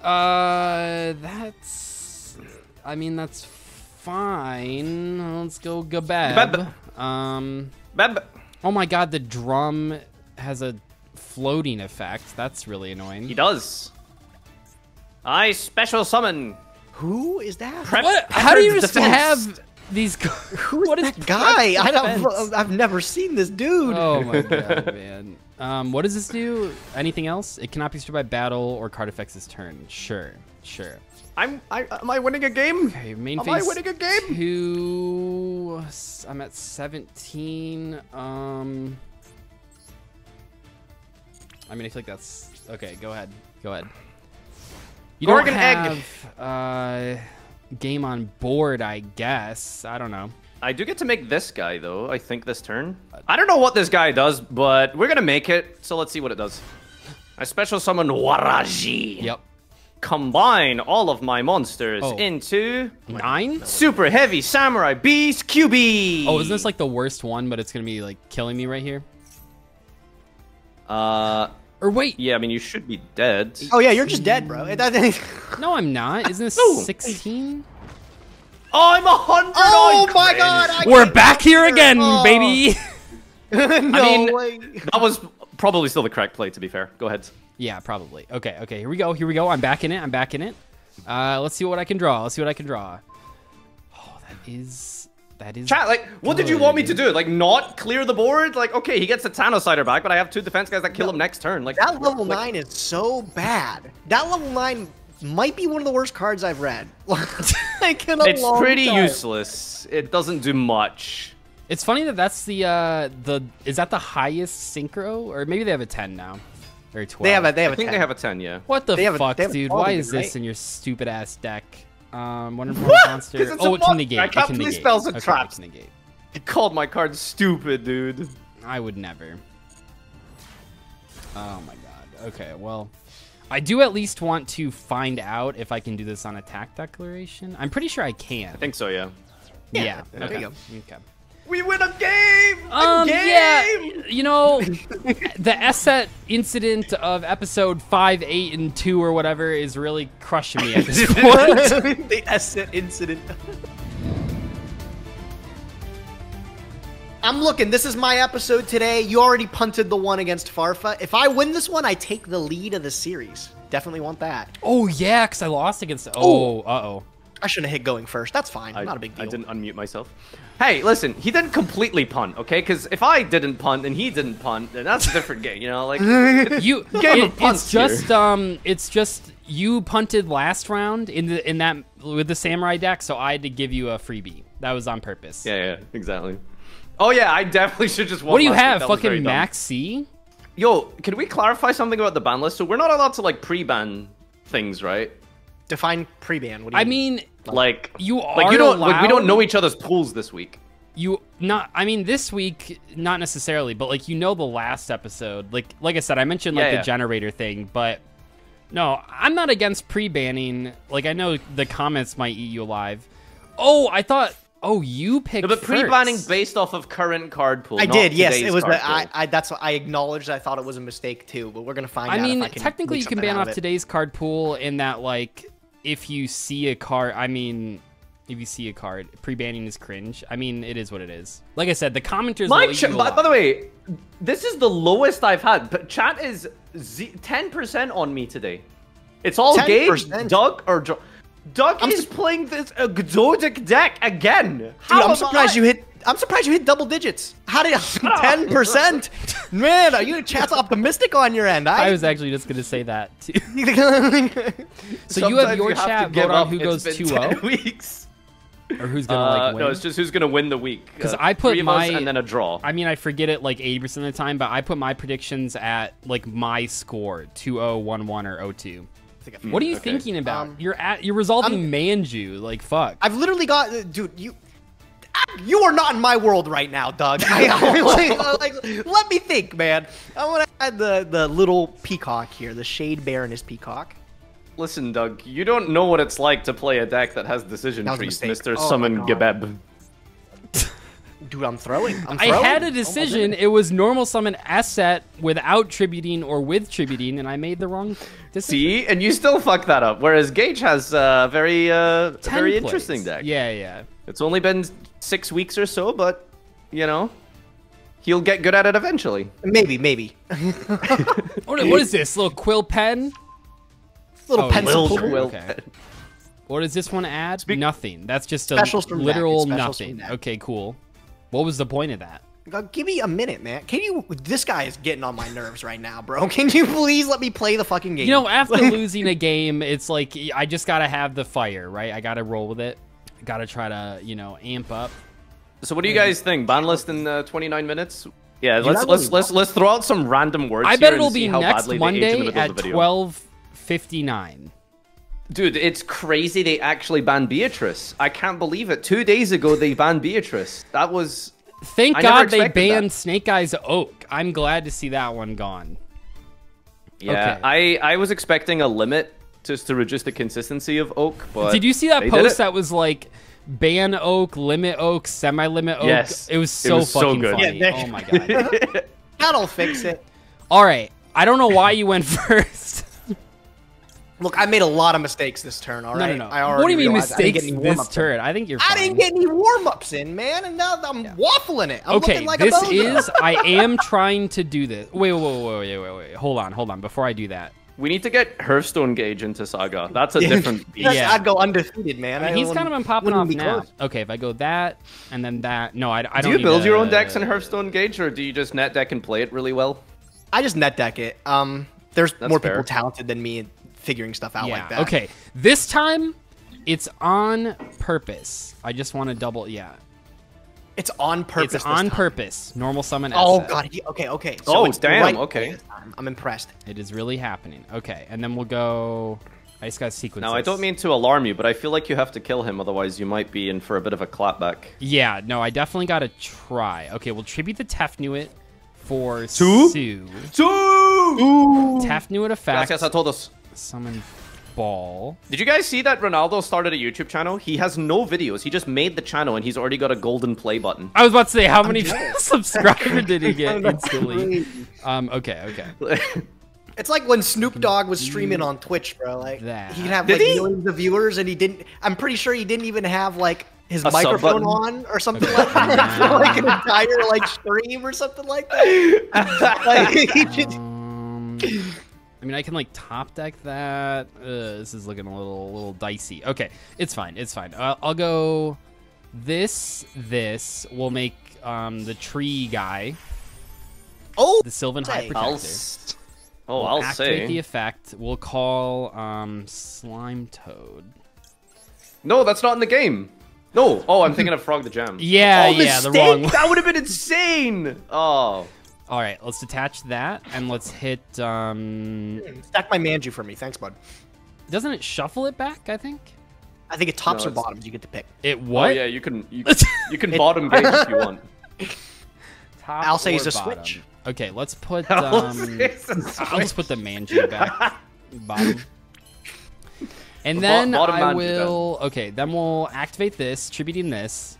uh, that's. I mean, that's fine. Let's go Gebeb. Um. Beb. Oh my god, the drum has a floating effect. That's really annoying. He does. I special summon. Who is that? Prep What? How do you just defense. have these? Who is what is that guy? I don't. I've never seen this dude. Oh my god, man. Um, what does this do? Anything else? It cannot be destroyed by battle or card effects this turn. Sure, sure. I'm. I, am I winning a game? Okay, main Am phase I winning a game? two. I'm at 17. Um, I mean, I feel like that's okay. Go ahead. Go ahead. You Gorgon don't egg. have uh, game on board, I guess. I don't know. I do get to make this guy though. I think this turn. I don't know what this guy does, but we're gonna make it. So let's see what it does. I special summon Waraji. Yep. Combine all of my monsters Oh. into Nine. super heavy samurai beast Kyubi. Oh, isn't this like the worst one, but it's gonna be like killing me right here? Uh, Or wait, yeah. I mean, you should be dead. Oh yeah, you're just dead, bro. No, I'm not. Isn't this No. 16? Oh, I'm a hundred. Oh on my cringe. God, I- We're back here again, Oh. baby. no mean- way. That was probably still the correct play. To be fair, go ahead. yeah, probably. Okay, okay. Here we go. Here we go. I'm back in it. I'm back in it. Uh, let's see what I can draw. Let's see what I can draw. Oh, that is that is. Chat, like, what did you want me to do? Like, not clear the board? Like, okay, he gets a Tanosider back, but I have two defense guys that kill him next turn. Like, That level like, nine is so bad. That level nine might be one of the worst cards I've read. like in a It's long pretty time. useless. It doesn't do much. It's funny that that's the uh the is that the highest synchro or maybe they have a 10 now or 12. They have a they have I a think 10. they have a 10, yeah. What the they fuck, a dude? 12 Why even, is this in your stupid ass deck? Um, Wonder What? Monster. 'Cause it's Oh, a it can mon- negate. I can't can play negate. spells and okay, traps. It can negate. He called my card stupid, dude. I would never. Oh my god. Okay, well, I do at least want to find out if I can do this on attack declaration. I'm pretty sure I can. I think so, yeah. yeah. there okay. you go. Okay. We win a game! A Um, game! yeah, you know, the Eset incident of episode 5, 8, and 2 or whatever is really crushing me at this point. the Eset incident. I'm looking. This is my episode today. You already punted the one against Farfa. If I win this one, I take the lead of the series. Definitely want that. oh, yeah, because I lost against. Oh, uh oh. I shouldn't have hit going first. That's fine. I, Not a big deal. I didn't unmute myself. Hey, listen, he didn't completely punt, okay? Because if I didn't punt and he didn't punt, then that's a different game, you know? Like, You, Game it- of punts it's just here. um, it's just you punted last round in the in that with the samurai deck, so I had to give you a freebie. That was on purpose. yeah, yeah, exactly. Oh yeah, I definitely should just. What do you have? That was very Fucking dumb. Maxx C? Yo, can we clarify something about the ban list? So we're not allowed to like pre-ban things, right? Define pre-ban. What do you I mean, Like You like are you don't like we don't know each other's pools this week. you not. I mean, this week not necessarily, but like you know the last episode. Like like I said, I mentioned like Yeah, the yeah. generator thing, but no, I'm not against pre-banning. Like I know the comments might eat you alive. Oh, I thought. Oh, you picked. No, but pre-banning based off of current card pool. I not did, yes. It was card the, I, pool. I. That's what I acknowledged. I thought it was a mistake too, but we're gonna find I out. mean, if I can technically, you can ban off of today's card pool in that, like, if you see a card, I mean, if you see a card, pre-banning is cringe. I mean, it is what it is. Like I said, the commenters. My will ch- by, by the way, this is the lowest I've had. But chat is ten percent on me today. It's all Gage, 10%? Doug, or jo- Doug I'm is playing this exotic deck again. Dude, I'm surprised I- you hit I'm surprised you hit double digits. How did ten percent? Man, are you a chat's optimistic on your end? I I, was actually just gonna say that too. So Sometimes you have your to chat give vote on who It's goes been 2-0 weeks. or who's gonna Uh, like win. no, it's just who's gonna win the week. 'Cause Uh, I put three my- and then a draw. I mean, I forget it like 80% of the time, but I put my predictions at like my score 2-0, 1-1, or 0-2. What are you okay. thinking about? Um, you're at you're resolving I'm- Manju. Like fuck. I've literally got, dude. You, you are not in my world right now, Doug. I, I- like, like, let me think, man. I want to add the the little peacock here, the Shade Baroness peacock. Listen, Doug, you don't know what it's like to play a deck that has decision That trees. Mr. Oh Summon God. Gebeb. Dude, I'm throwing. I'm I had Oh a decision. goodness. it was normal summon Eset without tributing or with tributing, and I made the wrong decision. See, and you still fuck that up. Whereas Gage has a very, uh, 10 very plays. interesting deck. Yeah, yeah. It's only been six weeks or so, but you know, he'll get good at it eventually. Maybe, maybe. What, what is this? Little quill pen? little Oh, pencil. Lil pull. Will. Okay. What does this one add? Nothing. That's just a Specials from deck. literal It's specials from nothing. Okay, cool. What was the point of that? Give me a minute, man. Can you? This guy is getting on my nerves right now, bro. Can you please let me play the fucking game? You know, after losing a game, it's like I just gotta have the fire, right? I gotta roll with it. I gotta try to, you know, amp up. So, what do you guys think? Ban list in uh, 29 minutes. Yeah, let's let's let's let's throw out some random words. I bet it'll be next Monday at 12:59. Dude, it's crazy they actually banned Beatrice. I can't believe it. Two days ago they banned Beatrice. That was Thank I God they banned that. Snake Eyes Oak. I'm glad to see that one gone. yeah. Okay. I I was expecting a limit just to reduce the consistency of Oak, but Did you see that post that was like ban oak, limit oak, semi limit oak? Yes. It was It so was so fucking good. funny. Yeah, oh my god. That'll fix it. All right. I don't know why you went first. Look, I made a lot of mistakes this turn. All no, no, no. I already what do you mean I didn't mistakes get any this warm-ups in. turn? I think you're I didn't get any warm ups in, man, and now I'm waffling it. I'm okay, looking like this a is. I am trying to do this. Wait, wait, wait, wait, wait, wait, wait. Hold on, hold on. Before I do that, We need to get Hearthstone Gage into Saga. That's a different beast. Yeah. I'd go undefeated, man. I mean, I he's kind of been popping off be now. close. Okay, if I go that and then that, no, I, I Do don't. you need build your own decks in Hearthstone Gage, or do you just net deck and play it really well? I just net deck it. Um, there's That's more fair. people talented than me in figuring stuff out Yeah. like that. Okay. This time, it's on purpose. I just want to double. Yeah. It's on purpose. It's this on time. purpose. Normal summon. Oh Eset. god. He, okay. Okay. Oh, it's the damn, right okay. I'm impressed. It is really happening. Okay, and then we'll go. I just got sequence. Now, I don't mean to alarm you, but I feel like you have to kill him, otherwise you might be in for a bit of a clapback. Yeah, no, I definitely got to try. Okay, we'll tribute the Tefnuit for Two? Sue. Two! Tefnuit effect. Gracias a todos. Summon ball. Did you guys see that Ronaldo started a YouTube channel? He has no videos. He just made the channel and he's already got a golden play button. I was about to say, how many subscribers did he get instantly? Um, okay, okay. It's like when Snoop Dogg was streaming on Twitch, bro. Like That. he could have Did like he? millions of viewers, and he didn't. I'm pretty sure he didn't even have like his A microphone on or something like that for like an entire like stream or something like that. like, he just, Um, I mean, I can like top deck that. Uh, this is looking a little, little dicey. Okay, it's fine. It's fine. Uh, I'll go. This, this will make um the tree guy, oh, the Sylvan High Protector. I'll, oh, We'll I'll activate say. the effect. We'll call um Slime Toad. No, that's not in the game. No. Oh, I'm thinking of Frog the Jam. Yeah, oh, yeah, the mistake? wrong one. That would have been insane. Oh. All right, let's detach that and let's hit. um stack my manju for me, thanks, bud. Doesn't it shuffle it back? I think I think it tops No, or bottoms. You get to pick. it Oh what? yeah, you can you, you can bottom gauge if you want. Top I'll say or it's a bottom? switch. Okay, let's put. I'll Um, say it's a I'll just put the Manju back bottom. And The then bottom I Manju will. Okay, then we'll activate this, tributing this.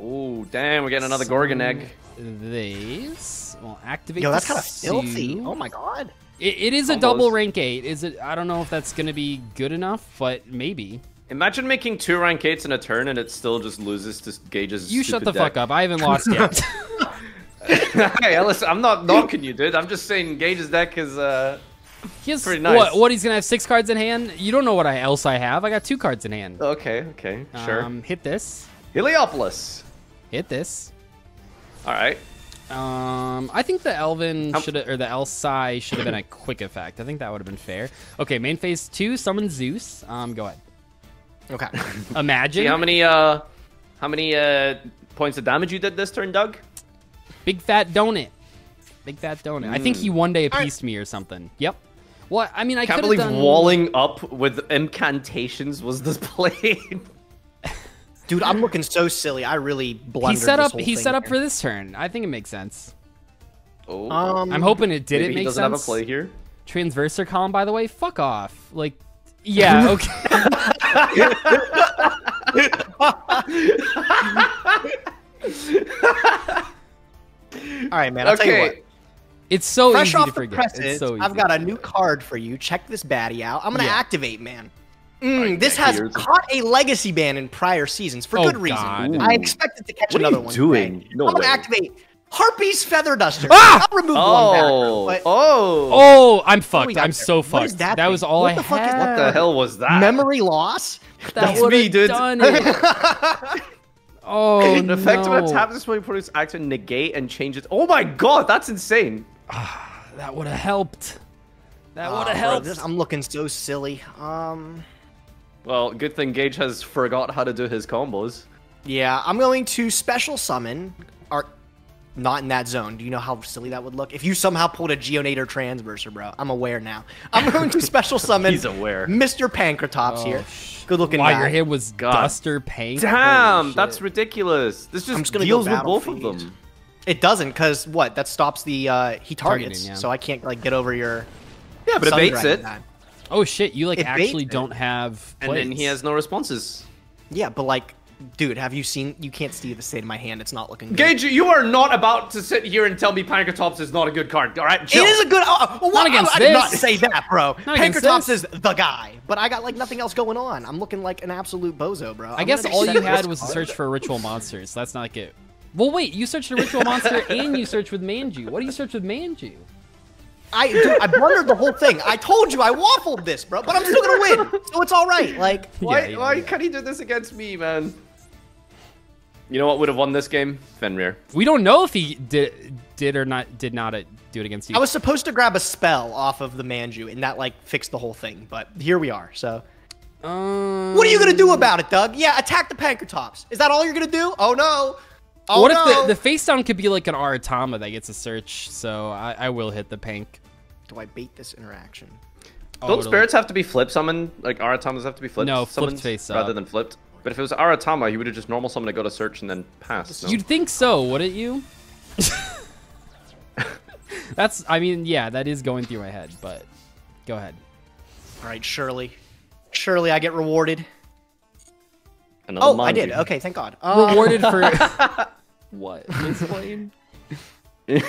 Oh damn, we're getting another Gorgon egg. These. We'll activate. Yo, that's kind of filthy. Oh my god. It, it is a double rank eight. Is it? I don't know if that's gonna be good enough, but maybe. Imagine making two rank eights in a turn and it still just loses to Gage's. You shut the stupid fuck up. I haven't lost yet. hey, listen, I'm not knocking you, dude. I'm just saying Gage's deck is uh. He has, Pretty nice. What? What? He's gonna have six cards in hand. You don't know what I else I have. I got two cards in hand. Okay, okay, sure. Um, hit this. Heliopolis. Hit this. All right. Um, I think the Elven Um, should or the Elsai should have been a quick effect. I think that would have been fair. Okay, main phase two, summon Zeus. Um, go ahead. Okay. Imagine See how many uh, how many uh points of damage you did this turn, Doug? big fat donut. Big fat donut. I think he one day right. appeased me or something. Yep. Well, I mean, I Can't believe done. walling up with incantations was this play. Dude, I'm looking so silly. I really blundered. He set up. He set up here. for this turn. I think it makes sense. oh, Um, I'm hoping it did. maybe it he doesn't have a play here. Transverser column, by the way. Fuck off. Like, yeah. Okay. All right, man. I'll tell you what. Okay. it's so Fresh easy off to the forget. presses, It's so easy. I've got a new card for you. Check this baddie out. I'm gonna Yeah. activate, man. Mm, this has here's- caught a legacy ban in prior seasons for Oh, good reason. God. I expected to catch What are another you one. doing? today. No I'm gonna activate Harpy's Feather Duster. Ah! I'll remove one Oh, background, but oh, Oh, I'm fucked. I'm there? so fucked. is that that thing? was all What I the fuck had. what What the hell was that? memory loss. That That's me, dude. Done it. oh The no. effect when a tap this way produce action negate and change it. Oh my god, that's insane. That would have helped. That would Oh, have bro, helped. this- I'm looking so silly. Um, Well, good thing Gage has forgot how to do his combos. yeah, I'm going to special summon. Or not in that zone. Do you know how silly that would look? If you somehow pulled a Geonator Transverser, bro. I'm aware now. I'm going to special summon. He's aware. Mr. Pankratops here. Good looking Wow, guy. your hit was God. Duster Paint. Damn, that's ridiculous. This just, I'm just gonna deals go with battle both of them. It doesn't, because what? That stops the uh he targets, Targeting, yeah. so I can't like get over your. Yeah, but it Sun baits it, time. Oh shit! You like It actually don't have. and then he has no responses. Yeah, but like, dude, have you seen? You can't see the state of my hand. It's not looking good. Gage, you are not about to sit here and tell me Pankratops is not a good card. All right, chill. It is a good. Uh, well, Not against I, I did not this. say that, bro. Not Pankratops is the guy, but I got like nothing else going on. I'm looking like an absolute bozo, bro. I guess all you had was to search for ritual monsters. That's not like it. Well, wait. You searched a ritual monster and you searched with Manju. What do you search with Manju? I dude, I blundered the whole thing. I told you I waffled this, bro, but I'm still gonna win, so it's all right. Like, Why, Yeah, yeah, why yeah. can he do this against me, man? You know what would have won this game? Fenrir. We don't know if he did did or not did not uh, do it against you. I was supposed to grab a spell off of the Manju, and that like fixed the whole thing. But here we are. So, Um, what are you gonna do about it, Doug? Yeah, attack the Pankratops. Is that all you're gonna do? Oh no. Oh what no. if the, the face down could be like an Aratama that gets a search? So I, I will hit the pink. Do I bait this interaction? Oh, Don't it'll- spirits have to be flip summoned? Like Aratamas have to be flipped No, flipped summoned face rather up. than flipped. But if it was Aratama, he would have just normal summoned to go to search and then pass. No? You'd think so, wouldn't you? That's. I mean, yeah, that is going through my head. But go ahead. All right, surely, surely I get rewarded. Another Oh, I Manju. did. Okay, thank God. Uh, Rewarded for what? Explain.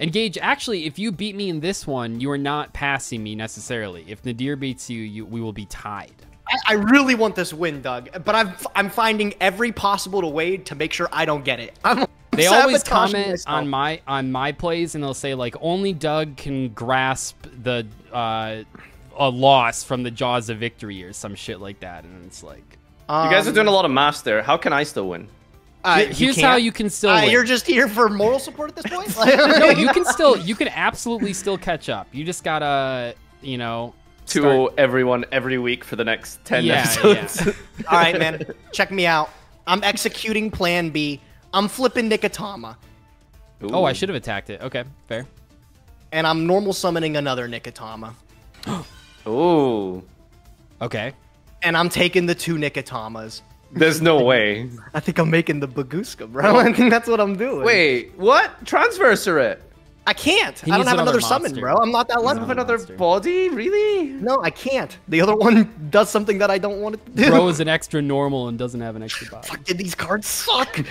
Engage. Actually, if you beat me in this one, you are not passing me necessarily. If Nadir beats you, you we will be tied. I, I really want this win, Doug, but I'm I'm finding every possible way to make sure I don't get it. I'm They always comment myself. on my on my plays, and they'll say like only Doug can grasp the uh, a loss from the jaws of victory or some shit like that, and it's like You guys are doing a lot of maths there. How can I still win? Uh, Here- here's how you can still Uh. You're just here for moral support at this point. no, you can still you can absolutely still catch up. You just gotta you know To start- everyone every week for the next 10 Yeah, episodes. yeah. All right, man. Check me out. I'm executing Plan B. I'm flipping Nikitama, Oh, I should have attacked it. Okay, fair. and I'm normal summoning another Nikitama, Ooh. Okay. and I'm taking the two Nikitamas. There's no way. I think I'm making the Baguska, bro. I think that's what I'm doing. Wait, what? Transverser it. I can't. He I don't have another another summon, bro. I'm not that lucky. Have another monster. body? Really? No, I can't. The other one does something that I don't want it to do. Bro is an extra normal and doesn't have an extra body. Did these cards suck?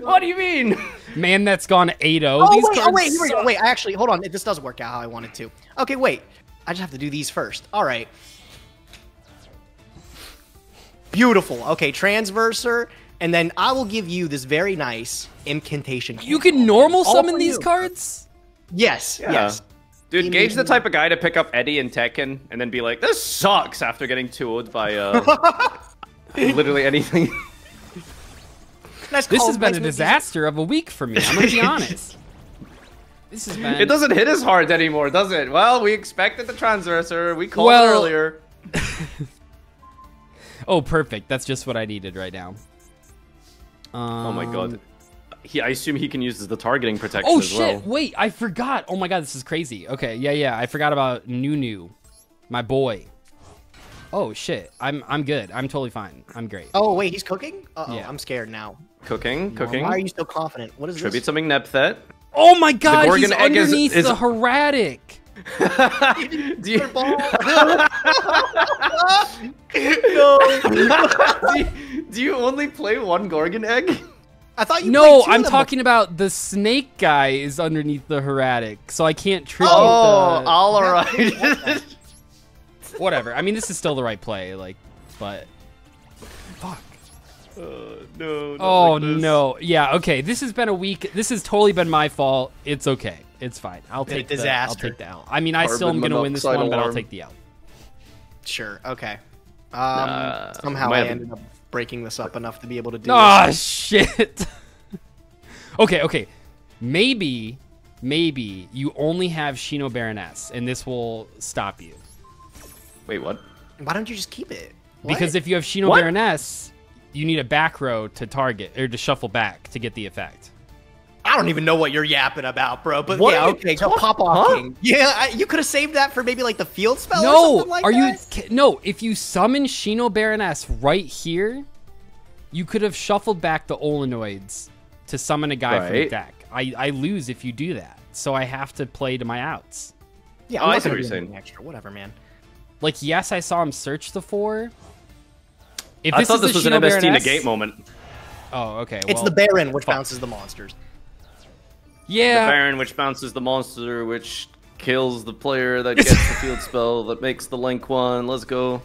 What do you mean? Man, that's gone 8-0. oh, These wait, oh, wait, here we go. Wait, I actually, hold on. This does work out how I wanted to. Okay, wait. I just have to do these first. All right. Beautiful. Okay, transverser, and then I will give you this very nice incantation. Card. You can normal summon these you. cards? Yes, yes. Dude, Give Gage me- the type of guy to pick up Eddie and Tekken and then be like, this sucks after getting 2 would by uh, literally anything. This has been a disaster of a week for me. I'm gonna be honest. This has been. It doesn't hit as hard anymore, does it? Well, we expected the transverser. We called Well- it earlier. Oh, perfect. That's just what I needed right now. Um, Oh my god. He, I assume he can use the targeting protection Oh as shit! well. Wait, I forgot. Oh my god, this is crazy. Okay, yeah, yeah, I forgot about Nunu, my boy. Oh shit, I'm I'm good. I'm totally fine. I'm great. Oh wait, he's cooking. Uh oh, Yeah. I'm scared now. Cooking, cooking. Why are you so confident? What is Tribute this? something Nebthet. Oh my god, Gorgon he's egg is- underneath is- the Hieratic. do, you, no. do, you, do you only play one Gorgon egg? I thought you. No, two I'm of them talking about the snake guy is underneath the Hieratic, so I can't tribute Oh, the... all right. Whatever. I mean, this is still the right play, like, but. Fuck. Uh, no. Oh no. Yeah. Okay. This has been a week. This has totally been my fault. It's okay. It's fine. I'll Been a take the. I'll take the L. I mean, I still am Carbon gonna win this monoxide one, but I'll take the L. Sure. Okay. Um. Nah, somehow I have- ended up breaking this up enough to be able to do. Ah, this. shit. okay. Okay. Maybe, maybe you only have Shino Baroness, and this will stop you. Wait, what? Why don't you just keep it? Because if you have Shino What? Baroness, you need a back row to target or to shuffle back to get the effect. I don't even know what you're yapping about, bro. But What yeah, okay. So pop off huh? king. Yeah, I, you could have saved that for maybe like the field spell. or No, something like are you that? ki- no? If you summon Shino Baroness right here, you could have shuffled back the Olenoids to summon a guy from the Right. deck. I, I lose if you do that, so I have to play to my outs. Yeah, Oh, I'm I not see gonna what do you're anything saying. Extra, whatever, man. Like, yes, I saw him search the four. If I thought is this the was an Shino MST Baroness- negate moment. Oh, okay. It's well, the Baron which fuck. bounces the monsters. Yeah, The Baron, which bounces the monster, which kills the player that gets the field spell that makes the link one. Let's go.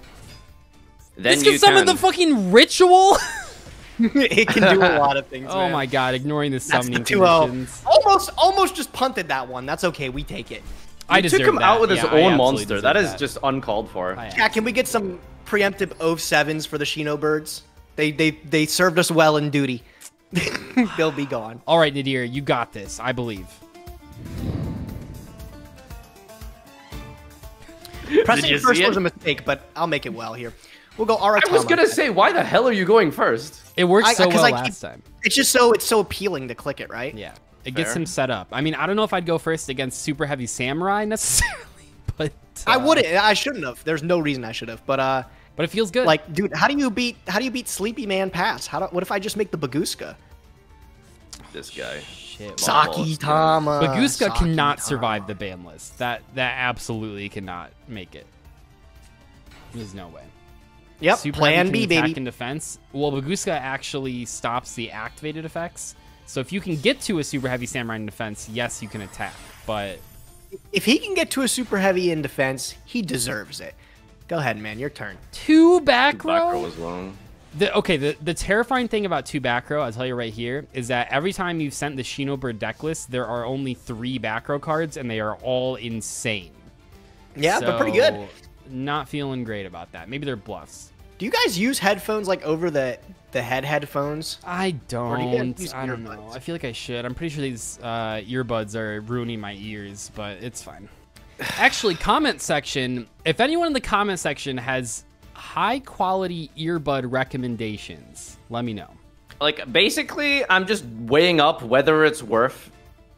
Then this you can summon can. the fucking ritual. it can do a lot of things. oh man. my god! Ignoring the That's the summoning 2-0. conditions. Almost, almost just punted that one. That's okay. We take it. I You took him that. out with his Yeah, I own absolutely monster. That just uncalled for. Yeah, can we get some preemptive Ove sevens for the Shinobirds? They they they served us well in duty. They'll be gone. All right, Nadir, you got this. I believe. Pressing you first see it? was a mistake, but I'll make it well here. We'll go Aratama. I was gonna say, why the hell are you going first? It worked I- so 'cause well I keep- last time. It's just so it's so appealing to click it, right? Yeah, it gets him set up. I mean, I don't know if I'd go first against super heavy samurai necessarily, but I uh, wouldn't. I shouldn't have. There's no reason I should have. But uh, But it feels good. like, dude, how do you beat how do you beat Sleepy Man Pass? How do, what if I just make the Baguska? This guy. shit. Sakitama. Baguska Saki cannot Tama. survive the ban list. That that absolutely cannot make it. There's no way. Yep. Super plan heavy B, can attack baby. and defense. Well, Baguska actually stops the activated effects. So if you can get to a super heavy samurai in defense, yes, you can attack. But If he can get to a super heavy in defense, he deserves it. Go ahead, man. Your turn. two back Back row. row was long. The, okay, the, the terrifying thing about two back row, I'll tell you right here, is that every time you've sent the Shinobird deck list, there are only three back row cards, and they are all insane. Yeah, but pretty good. Not feeling great about that. Maybe they're bluffs. Do you guys use headphones like over the the head headphones? I do don't. I don't know. I feel like I should. I'm pretty sure these uh, earbuds are ruining my ears, but it's fine. Actually, comment section. If anyone in the comment section has high quality earbud recommendations, let me know. Like basically, I'm just weighing up whether it's worth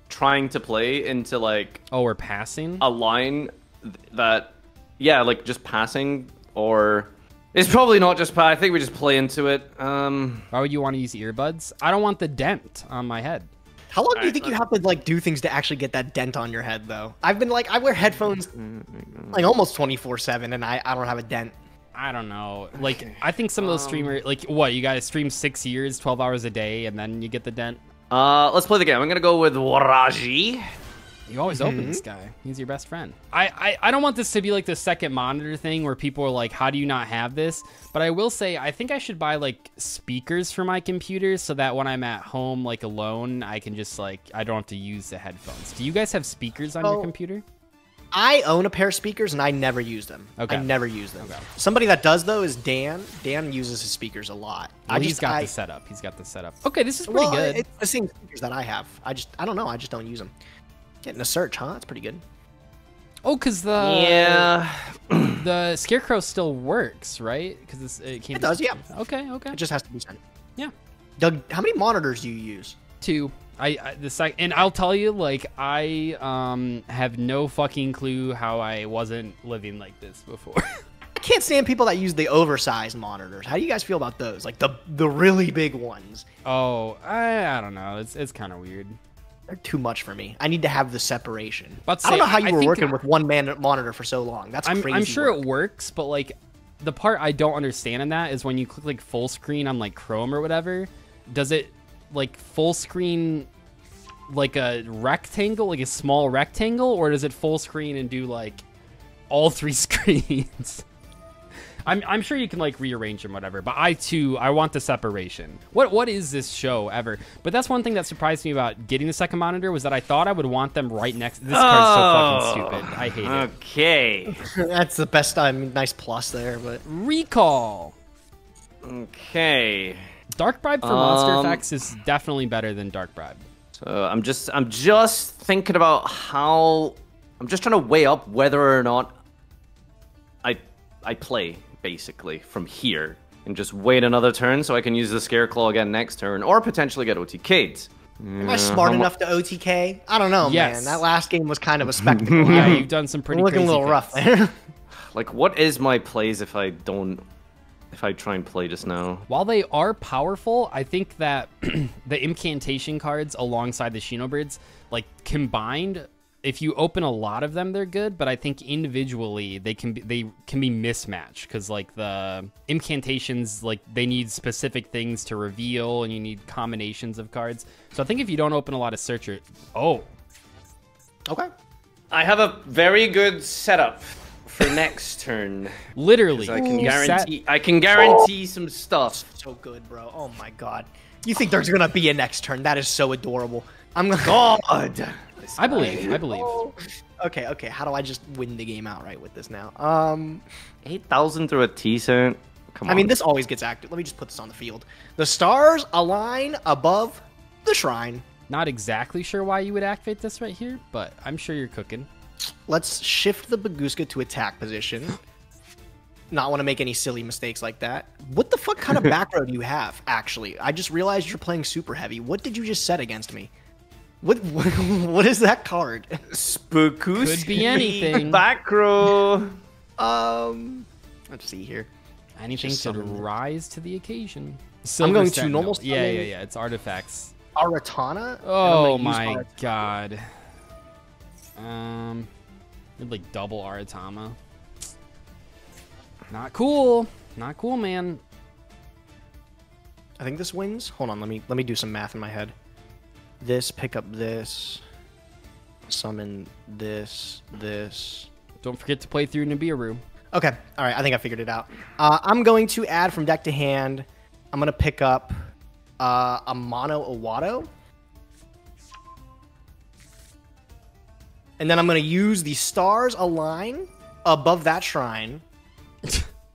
trying to play into like Oh, we're passing. a line that, yeah, like just passing or. It's probably not just. pa- I think we just play into it. Um, Why would you want to use earbuds? I don't want the dent on my head. How long do you think you uh, have to like do things to actually get that dent on your head though? I've been like I wear headphones mm, mm, mm. like almost 24/7 and I I don't have a dent. I don't know. Like, I think some of those streamers, like, what you guys stream six years, twelve hours a day, and then you get the dent. uh, let's play the game. I'm gonna go with Waraji. You always open this guy. He's your best friend. I, I I don't want this to be like the second monitor thing where people are like, "How do you not have this?" But I will say, I think I should buy like speakers for my computer so that when I'm at home, like alone, I can just like I don't have to use the headphones. Do you guys have speakers on your Oh. computer? I own a pair of speakers and I never use them. Okay. I never use them. Okay. Somebody that does though is Dan. Dan uses his speakers a lot. I Well, he's just got I, the setup. He's got the setup. Okay, this is pretty well, good. It's the same speakers that I have. I just I don't know. I just don't use them. Getting a search, huh? That's pretty good. oh, because the yeah. the Scareclaw still works, right? Because it came. It does, yeah. Okay, okay. It just has to be sent. yeah. Doug, how many monitors do you use? Two. I, I the sec and I'll tell you, like I um have no fucking clue how I wasn't living like this before. I can't stand people that use the oversized monitors. How do you guys feel about those? Like the the really big ones. oh, I, I don't know. It's it's kind of weird. They're too much for me. I need to have the separation. To I don't know how you I were working with one man monitor for so long. That's I'm, crazy. I'm sure work. it works, but like the part I don't understand in that is when you click like full screen on like Chrome or whatever, does it like full screen like a rectangle, like a small rectangle, or does it full screen and do like all three screens? I'm, I'm sure you can like rearrange them, whatever. But I too, I want the separation. What what is this show ever? But that's one thing that surprised me about getting the second monitor was that I thought I would want them right next. This card's so fucking oh, stupid. I hate it. Okay. That's the best. I mean, nice plus there, but Recall. Okay. Dark Bribe for Monster Um, Effects is definitely better than Dark Bribe. So I'm just I'm just thinking about how I'm just trying to weigh up whether or not I I play basically from here and just wait another turn so I can use the Scareclaw again next turn or potentially get OTK'd. am I smart enough to OTK? I don't know, Yes. man. That last game was kind of a spectacle. Yeah, you've done some pretty looking a crazy little rough there. Like what is my plays if I don't if I try and play just now? While they are powerful, I think that the incantation cards alongside the Shinobirds, like combined, if you open a lot of them, they're good. But I think individually they can be they can be mismatched because like the incantations, like they need specific things to reveal, and you need combinations of cards. So I think if you don't open a lot of searcher, oh, okay. I have a very good setup for next turn. literally, I can you set- guarantee I can guarantee some stuff. So good, bro. Oh my god. You think there's gonna be a next turn? That is so adorable. I'm gonna. God. I believe, I believe. Okay, okay. How do I just win the game outright with this now? Um, 8,000 through a T cent. Come on. I mean, this always gets active. Let me just put this on the field. The stars align above the shrine. Not exactly sure why you would activate this right here, but I'm sure you're cooking. Let's shift the Baguska to attack position. Not want to make any silly mistakes like that. What the fuck kind of back row do you have, actually? I just realized you're playing super heavy. What did you just set against me? What what, what is that card? Spookus. Could be anything. Back row. Um, let's see here. Anything to rise to the occasion. I'm Silver going to Sentinel. normal Yeah, yeah, yeah. It's artifacts. Aratama? Oh my Aratama. god. Um, you'd like double Aratama. Not cool. Not cool, man. I think this wins. Hold on, let me let me do some math in my head. This, pick up this, summon this, this. Don't forget to play through Nibiru. Okay, all right. I think I figured it out. Uh, I'm going to add from deck to hand. I'm gonna pick up uh, a mono Awato, and then I'm gonna use the stars align above that shrine.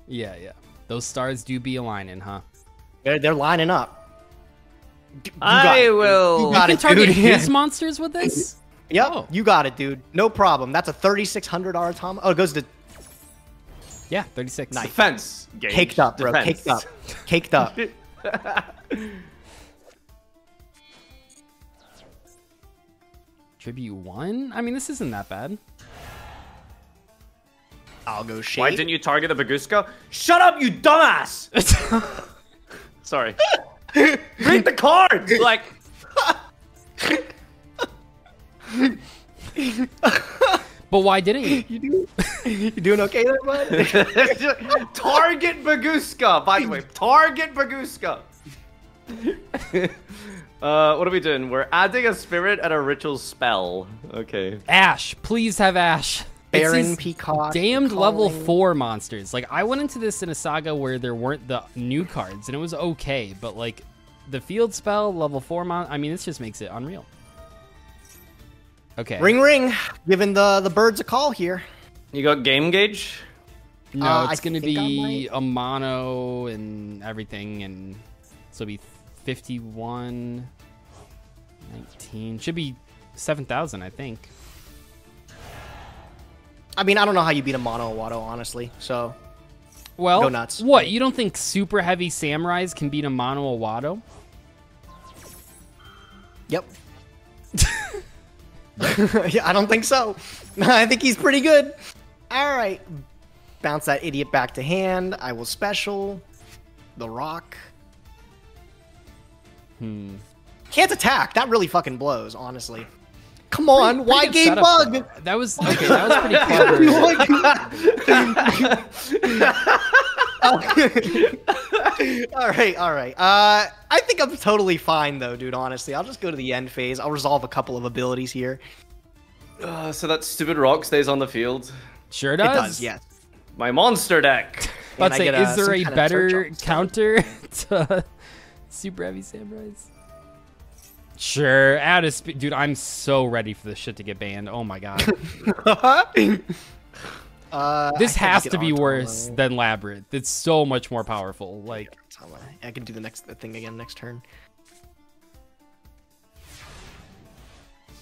Yeah, yeah. Those stars do be aligning, huh? They're, they're lining up. D- you got I it, will- You You got You it, can target dude. his monsters with this? Yep, Oh. you got it, dude. No problem. That's a 3600 Aratama. Oh, it goes to Yeah, 36. Nice. Defense. Gage. caked up, bro. Defense. Caked up. Caked up. Tribute 1? I mean, this isn't that bad. I'll go shade. Why didn't you target the Baguska? Shut up, you dumbass! Sorry. Read the card! Like, But why didn't you? You, do, you doing okay there, bud? target Baguska! By the way, target Baguska! Uh, what are we doing? We're adding a spirit and a ritual spell. Okay. Ash, please have Ash. It's Baron, these Peacock, damned level four monsters. Like I went into this in a saga where there weren't the new cards, and it was okay. But like the field spell level four mon, I mean, this just makes it unreal. Okay. Ring ring, giving the the birds a call here. You got game Gage? No, Uh, it's I gonna think I be a mono and everything, and so it'll be 51, 19. Should be 7,000, I think. I mean, I don't know how you beat Amano-Iwato, honestly. So Well, Go nuts. what? You don't think super heavy samurais can beat Amano-Iwato? Yep. yeah, I don't think so. I think he's pretty good. All right. Bounce that idiot back to hand. I will special. The rock. Hmm. Can't attack. That really fucking blows, honestly. Come on. Why Pretty good game bug? though. That was okay. That was pretty clever. all right, all right. Uh, I think I'm totally fine though, dude. Honestly, I'll just go to the end phase. I'll resolve a couple of abilities here. Uh, so that stupid rock stays on the field. Sure It does. does, yes. My monster deck. Let's say, get, is uh, there a better counter to super heavy samurais? Sure, add a sp- dude. I'm so ready for this shit to get banned. Oh my god, Uh, this has to be Automa. worse than Labyrinth. It's so much more powerful. Like, Automa. I can do the next thing again next turn.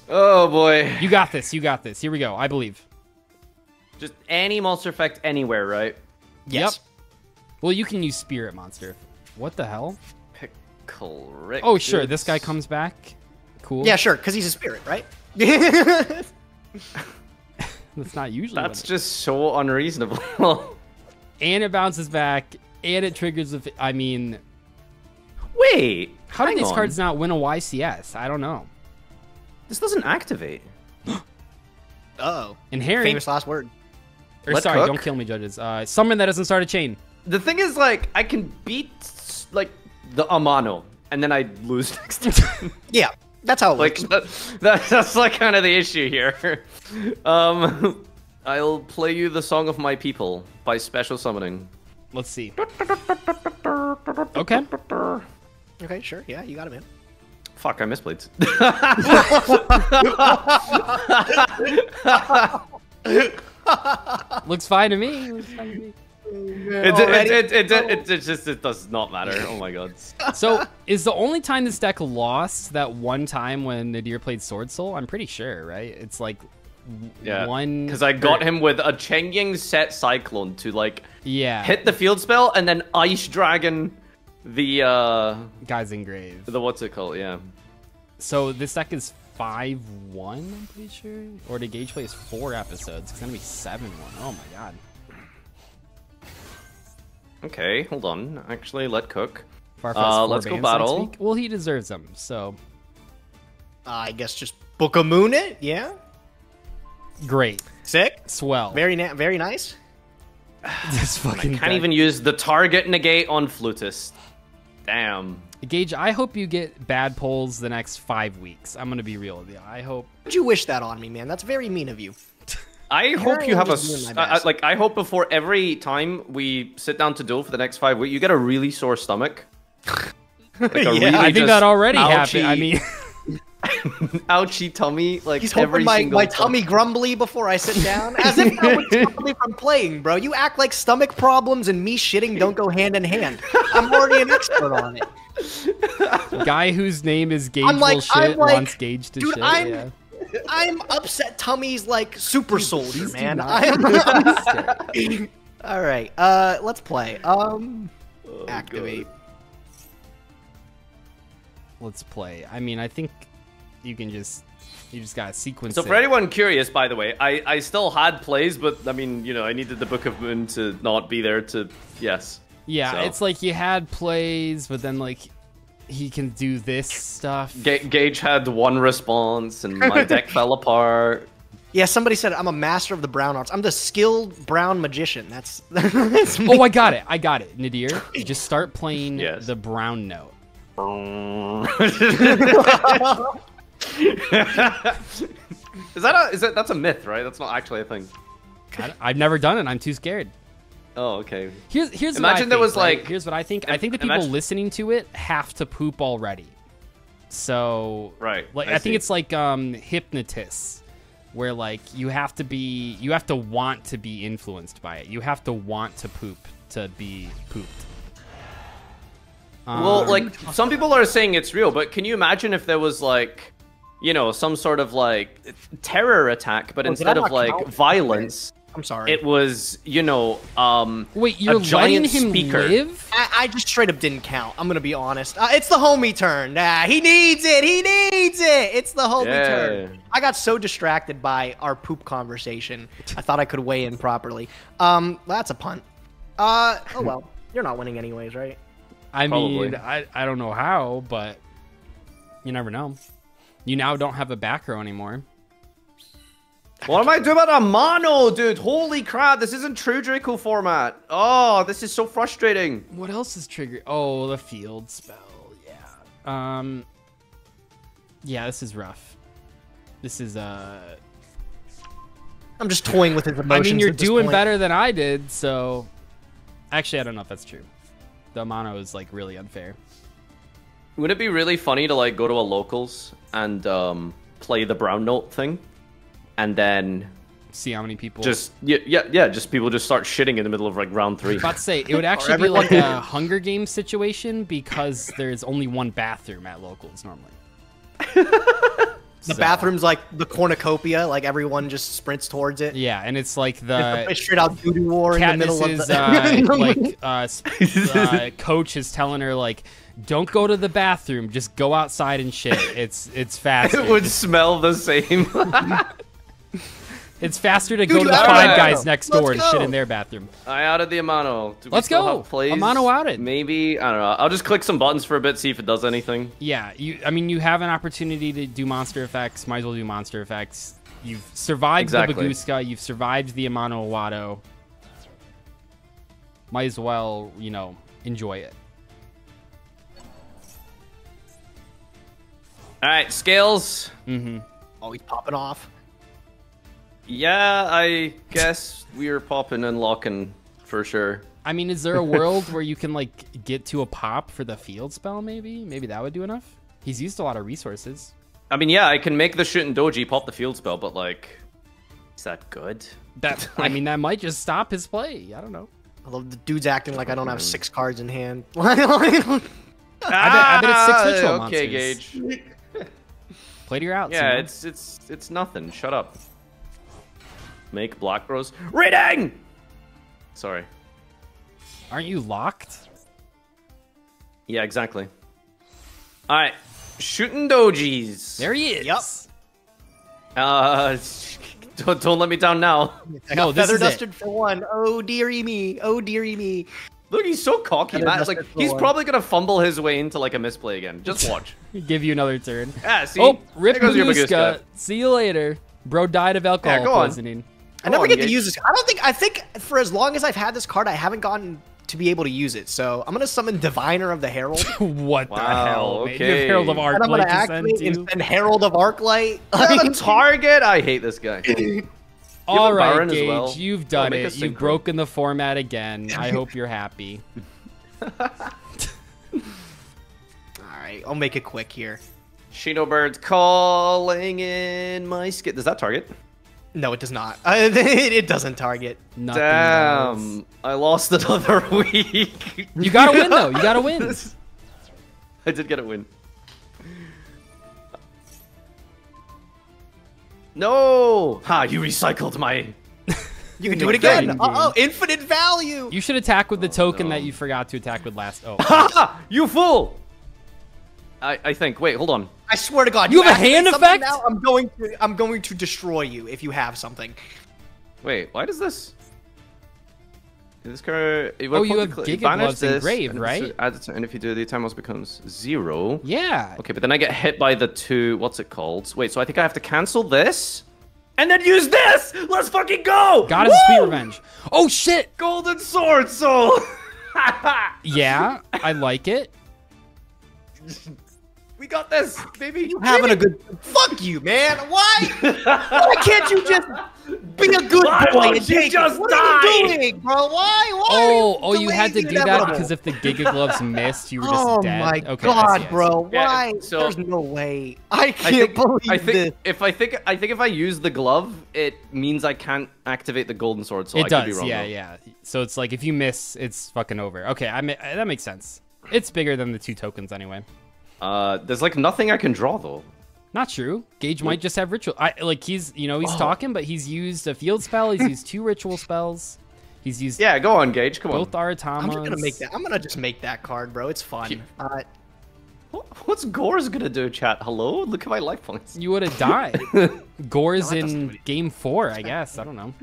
Oh boy. you got this. You got this. Here we go. I believe. Just any monster effect anywhere, right? Yes. Well, you can use Spirit Monster. What the hell? Pickle Rick. Oh, sure. This guy comes back. Cool. Yeah, sure, because he's a spirit, right? That's not usually. That's what it- just so unreasonable. and it bounces back, and it triggers. The. I mean, Wait. how do these on. cards not win a YCS? I don't know. This doesn't activate. oh. Inherent. Famous last word. Or Let sorry, cook. don't kill me, judges. Uh, summon that doesn't start a chain. The thing is, like, I can beat like the Amano, and then I lose next time. Yeah, that's how it like works. that, that, that's like kind of the issue here. um, I'll play you the song of my people by special summoning. Let's see. Okay. Okay, sure. Yeah, you got it, man. Fuck, I misplayed. Looks fine to me. Looks fine to me. it, it, it, it, it, it just it does not matter. Oh my god. So, is the only time this deck lost that one time when Nadir played Swordsoul? I'm pretty sure, right? It's like Yeah. one. Because I got him with a Chengying set Cyclone to like Yeah. hit the field spell and then Ice Dragon the uh Guys Engrave. the what's it called? Yeah. So this deck is five one. I'm pretty sure. Or the gauge play is four episodes. It's gonna be seven one. Oh my god. Okay, hold on. Actually, let cook. Farfetch's Uh, let's go battle. Well, he deserves them. So I guess just book a moon it. Yeah. great, Sick. swell. Very na- very nice. this fucking Can't deck. even use the target negate on flutist. Damn. Gage, I hope you get bad polls the next five weeks. I'm gonna be real with you. I hope. Would you wish that on me, man? That's very mean of you. I hope you I'm have a just doing s- my I- I- best. like. I hope before every time we sit down to duel for the next five weeks, you get a really sore stomach. Like Yeah. really I think that already ouchy- happened. I mean, ouchy tummy. Like He's every hoping my, single my time. tummy grumbly before I sit down. As if that would stop me from playing, bro. You act like stomach problems and me shitting don't go hand in hand. I'm already an expert on it. guy whose name is Gage I'm like- will shit like, wants Gage to dude, shit. I'm- yeah. I'm upset tummy's like super soldier, man. I'm, I'm All right, uh, let's play. Um, activate. Let's play. I mean, I think you can just you just gotta sequence So it. for anyone curious, by the way, I, I still had plays, but I mean, you know, I needed the Book of Moon to not be there to yes. yeah, so. it's like you had plays, but then like he can do this stuff. Ga- Gage had one response, and my deck fell apart. Yeah, somebody said I'm a master of the brown arts. I'm the skilled brown magician. That's that's oh, me. Oh, I got it. I got it. Nadir, just start playing Yes. the brown note. is that a is that that's a myth, right? That's not actually a thing. I, I've never done it. I'm too scared. Oh, okay. Here's here's Imagine what I there think, was, right? like- here's what I think. I think the people imagine- listening to it have to poop already. So Right, like I I, think it's like um hypnotists. where like you have to be you have to want to be influenced by it. You have to want to poop to be pooped. Well, Um, like some people are saying it's real, but can you imagine if there was like, you know, some sort of like terror attack, but did instead of like count? violence, I'm sorry. it was, you know, um, wait, you're a giant letting him speaker. live? I, I just straight up didn't count. I'm gonna be honest. Uh, it's the homie turn. Ah, he needs it. He needs it. It's the homie Yeah. turn. I got so distracted by our poop conversation. I thought I could weigh in properly. Um, that's a punt. Uh, oh well. You're not winning anyways, right? I Probably. mean, I, I don't know how, but you never know. You now don't have a back row anymore. What am I doing about Amano, dude? Holy crap, this isn't true Draco format. Oh, this is so frustrating. What else is triggered? Oh, the field spell. Yeah. Um. Yeah, this is rough. This is uh. I'm just toying with his emotions I mean, you're doing point. better than I did, so. Actually, I don't know if that's true. The mono is like really unfair. Would it be really funny to like go to a locals and um, play the brown note thing, and then See how many people. just yeah, yeah, yeah, just people just start shitting in the middle of like round three. About to say it would actually be like a Hunger Games situation because there's only one bathroom at locals normally. The bathroom's like the cornucopia. Like everyone just sprints towards it. Yeah, and it's like the a straight out doo doo war in the middle of the. uh, like uh, uh, coach is telling her like, "Don't go to the bathroom. Just go outside and shit. It's it's fast. it would smell the same. it's faster to Dude, go to the Five I- Guys next Let's door and shit in their bathroom. I outed the Amano. Do Let's go. have Plays? Amano outed. Maybe I don't know. I'll just click some buttons for a bit, see if it does anything. Yeah, you. I mean, you have an opportunity to do monster effects. Might as well do monster effects. You've survived Exactly. the Bagooska. You've survived the Amano-Iwato. Might as well, you know, enjoy it. All right, scales. Mm-hmm. Oh, he's popping off. Yeah, I guess we're popping and locking for sure. I mean, is there a world where you can like get to a pop for the field spell? Maybe, maybe that would do enough. He's used a lot of resources. I mean, yeah, I can make the shit and doji pop the field spell, but like, is that good? That I mean, that might just stop his play. I don't know. I love the dude's acting like I don't have six cards in hand. I bet, I bet it's six ritual Ah, okay, monsters. Gage. Play to your outs. Yeah, you know? it's it's it's nothing. Shut up. Make block rose reading. Sorry. Aren't you locked? Yeah, exactly. All right, shooting dojis. There he is. Yep. Uh, don't, don't let me down now. I No, got this feather is it. dusted for one. Oh dearie me. Oh dearie me. Look, he's so cocky, Better man. just Like he's one. probably gonna fumble his way into like a misplay again. Just watch. Give you another turn. Yeah, see. Oh, Rip There goes your Bagooska. Bagooska. See you later. Bro died of alcohol Yeah, go on. poisoning. I never on, get to use this. I don't think. I think for as long as I've had this card, I haven't gotten to be able to use it. So I'm gonna summon Diviner of the Herald. what the Wow, hell? man? You have okay. Herald of Arc and I'm gonna like to send activate to. and send Herald of Arclight. Have target. I hate this guy. All a right, Baron as Gage, well. you've done make a it. You've synchro. broken the format again. I hope you're happy. All right, I'll make it quick here. Shinobird's calling in my skit. Does that target? No, it does not. Uh, it, it doesn't target. Nothing else. Damn. I lost another week. You gotta win though. You gotta win. I did get a win. No! Ha, you recycled my... You can do it again. Uh oh, infinite value. You should attack with the token no. that you forgot to attack with last. Oh, Ha! You fool! I, I think. Wait, hold on. I swear to God, You have a hand effect? Now, I'm going to. I'm going to destroy you if you have something. Wait, why does this... This card... Oh, you have Giga Gloves engraved, right? And if you do, the attack mouse becomes zero. yeah. Okay, but then I get hit by the two. What's it called? Wait, so I think I have to cancel this and then use this. Let's fucking go! Goddess of Sweet Woo! Revenge. Oh shit. Golden sword soul. Yeah, I like it. We got this, baby. Having a good. Fuck you, man. Why? Why can't you just be a good Why boy won't and take just it? What are you die? doing, bro? Why? Why? are Oh, oh, you had to do that because if the Giga Gloves missed, you were just oh dead. my okay, god, I see. bro! Yeah, Why? so- There's no way. I I can't think, believe I think this. if I think I think if I use the glove, it means I can't activate the golden sword. So it I does, could be wrong. yeah, though. yeah. So it's like if you miss, it's fucking over. Okay, I ma- that makes sense. It's bigger than the two tokens anyway. Uh, there's like nothing I can draw though. Not true. Gage might just have ritual. I like he's you know Oh. he's talking, but he's used a field spell. He's used two ritual spells. He's used Yeah, go on, Gage. Come both on. Aratamas. I'm just gonna make that. I'm gonna just make that card, bro. It's fun. Keep- Uh, What's Gore's gonna do, chat? Hello? Look at my life points. You would have died. Gore's that doesn't in game four, I guess. I don't know.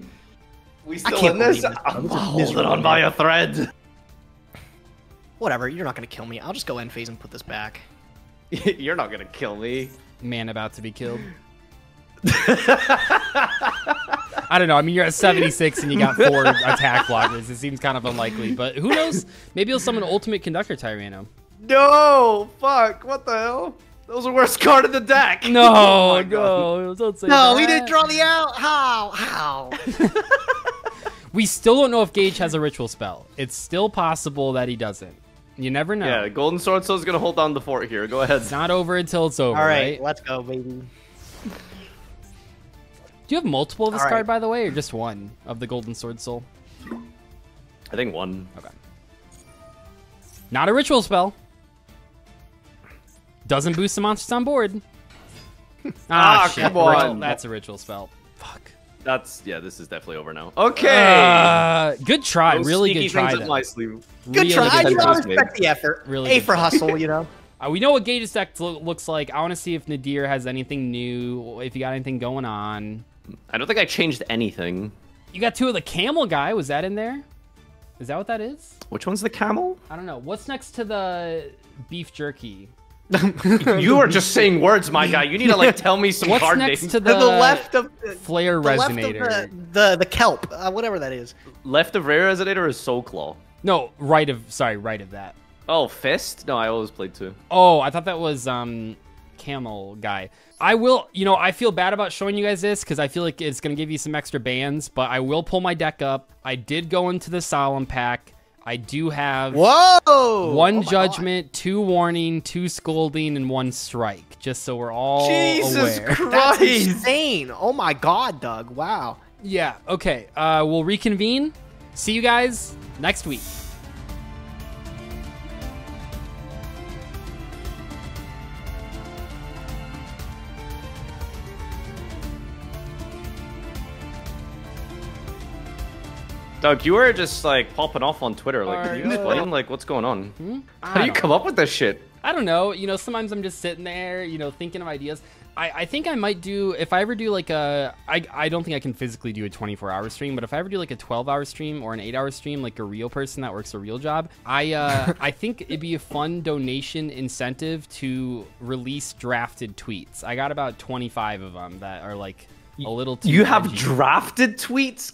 We still still in in this? this? I'm holding on by a thread. whatever. You're not gonna kill me. I'll just go end phase and put this back. You're not gonna kill me. Man about to be killed. I don't know. I mean, you're at 76 and you got four attack blockers. It seems kind of unlikely, but who knows? Maybe he'll summon Ultimate Conductor Tyranno. No! Fuck! What the hell? That was the worst card in the deck. No, Oh my God. no, don't say No, that. he didn't draw the out. How? How? We still don't know if Gage has a ritual spell. It's still possible that he doesn't. You never know. Yeah, Golden Sword Soul's gonna hold down the fort here. Go ahead. It's not over until it's over, All right? right, let's go, baby. Do you have multiple of this All right. card, by the way, or just one of the Golden Sword Soul? I think one. Okay. Not a ritual spell. Doesn't boost the monsters on board. Ah, Ah, shit. come Ritual- on. That's a ritual spell. Fuck. That's yeah. This is definitely over now. Okay. Uh, good try. Those really good try. things up then. my sleeve. Good Really try. good You know, try. respect the effort. Really A for try. hustle, you know. Uh, we know what Gage's deck lo- looks like. I want to see if Nadir has anything new, if you got anything going on. I don't think I changed anything. You got two of the camel guy. Was that in there? Is that what that is? Which one's the camel? I don't know. What's next to the beef jerky? you are just saying words, my guy. You need to like tell me some What's card next names. to To the, the left of the, flare the left of resonator? the, the the kelp, uh, whatever that is. Left of Flare Resonator is Soul Claw. No, right of sorry, right of that. Oh, Fist? No, I always played two. Oh, I thought that was um camel guy. I will, you know, I feel bad about showing you guys this because I feel like it's gonna give you some extra bands, but I will pull my deck up. I did go into the solemn pack. I do have Whoa! one Oh my God. judgment, two warning, two scolding, and one strike. Just so we're all Jesus aware. Christ! That's insane. Oh my god, Doug. Wow. Yeah. Okay. Uh, we'll reconvene. See you guys next week. Doug, you were just like popping off on Twitter. Like, can you Are- explain like what's going on? Hmm? How do you come up with this shit? I don't know. You know, sometimes I'm just sitting there, you know, thinking of ideas. I, I think I might do if I ever do like a I, I don't think I can physically do a 24 hour stream, but if I ever do like a 12 hour stream or an 8 hour stream, like a real person that works a real job, I uh, I think it'd be a fun donation incentive to release drafted tweets. I got about 25 of them that are like a little too You have drafted tweets?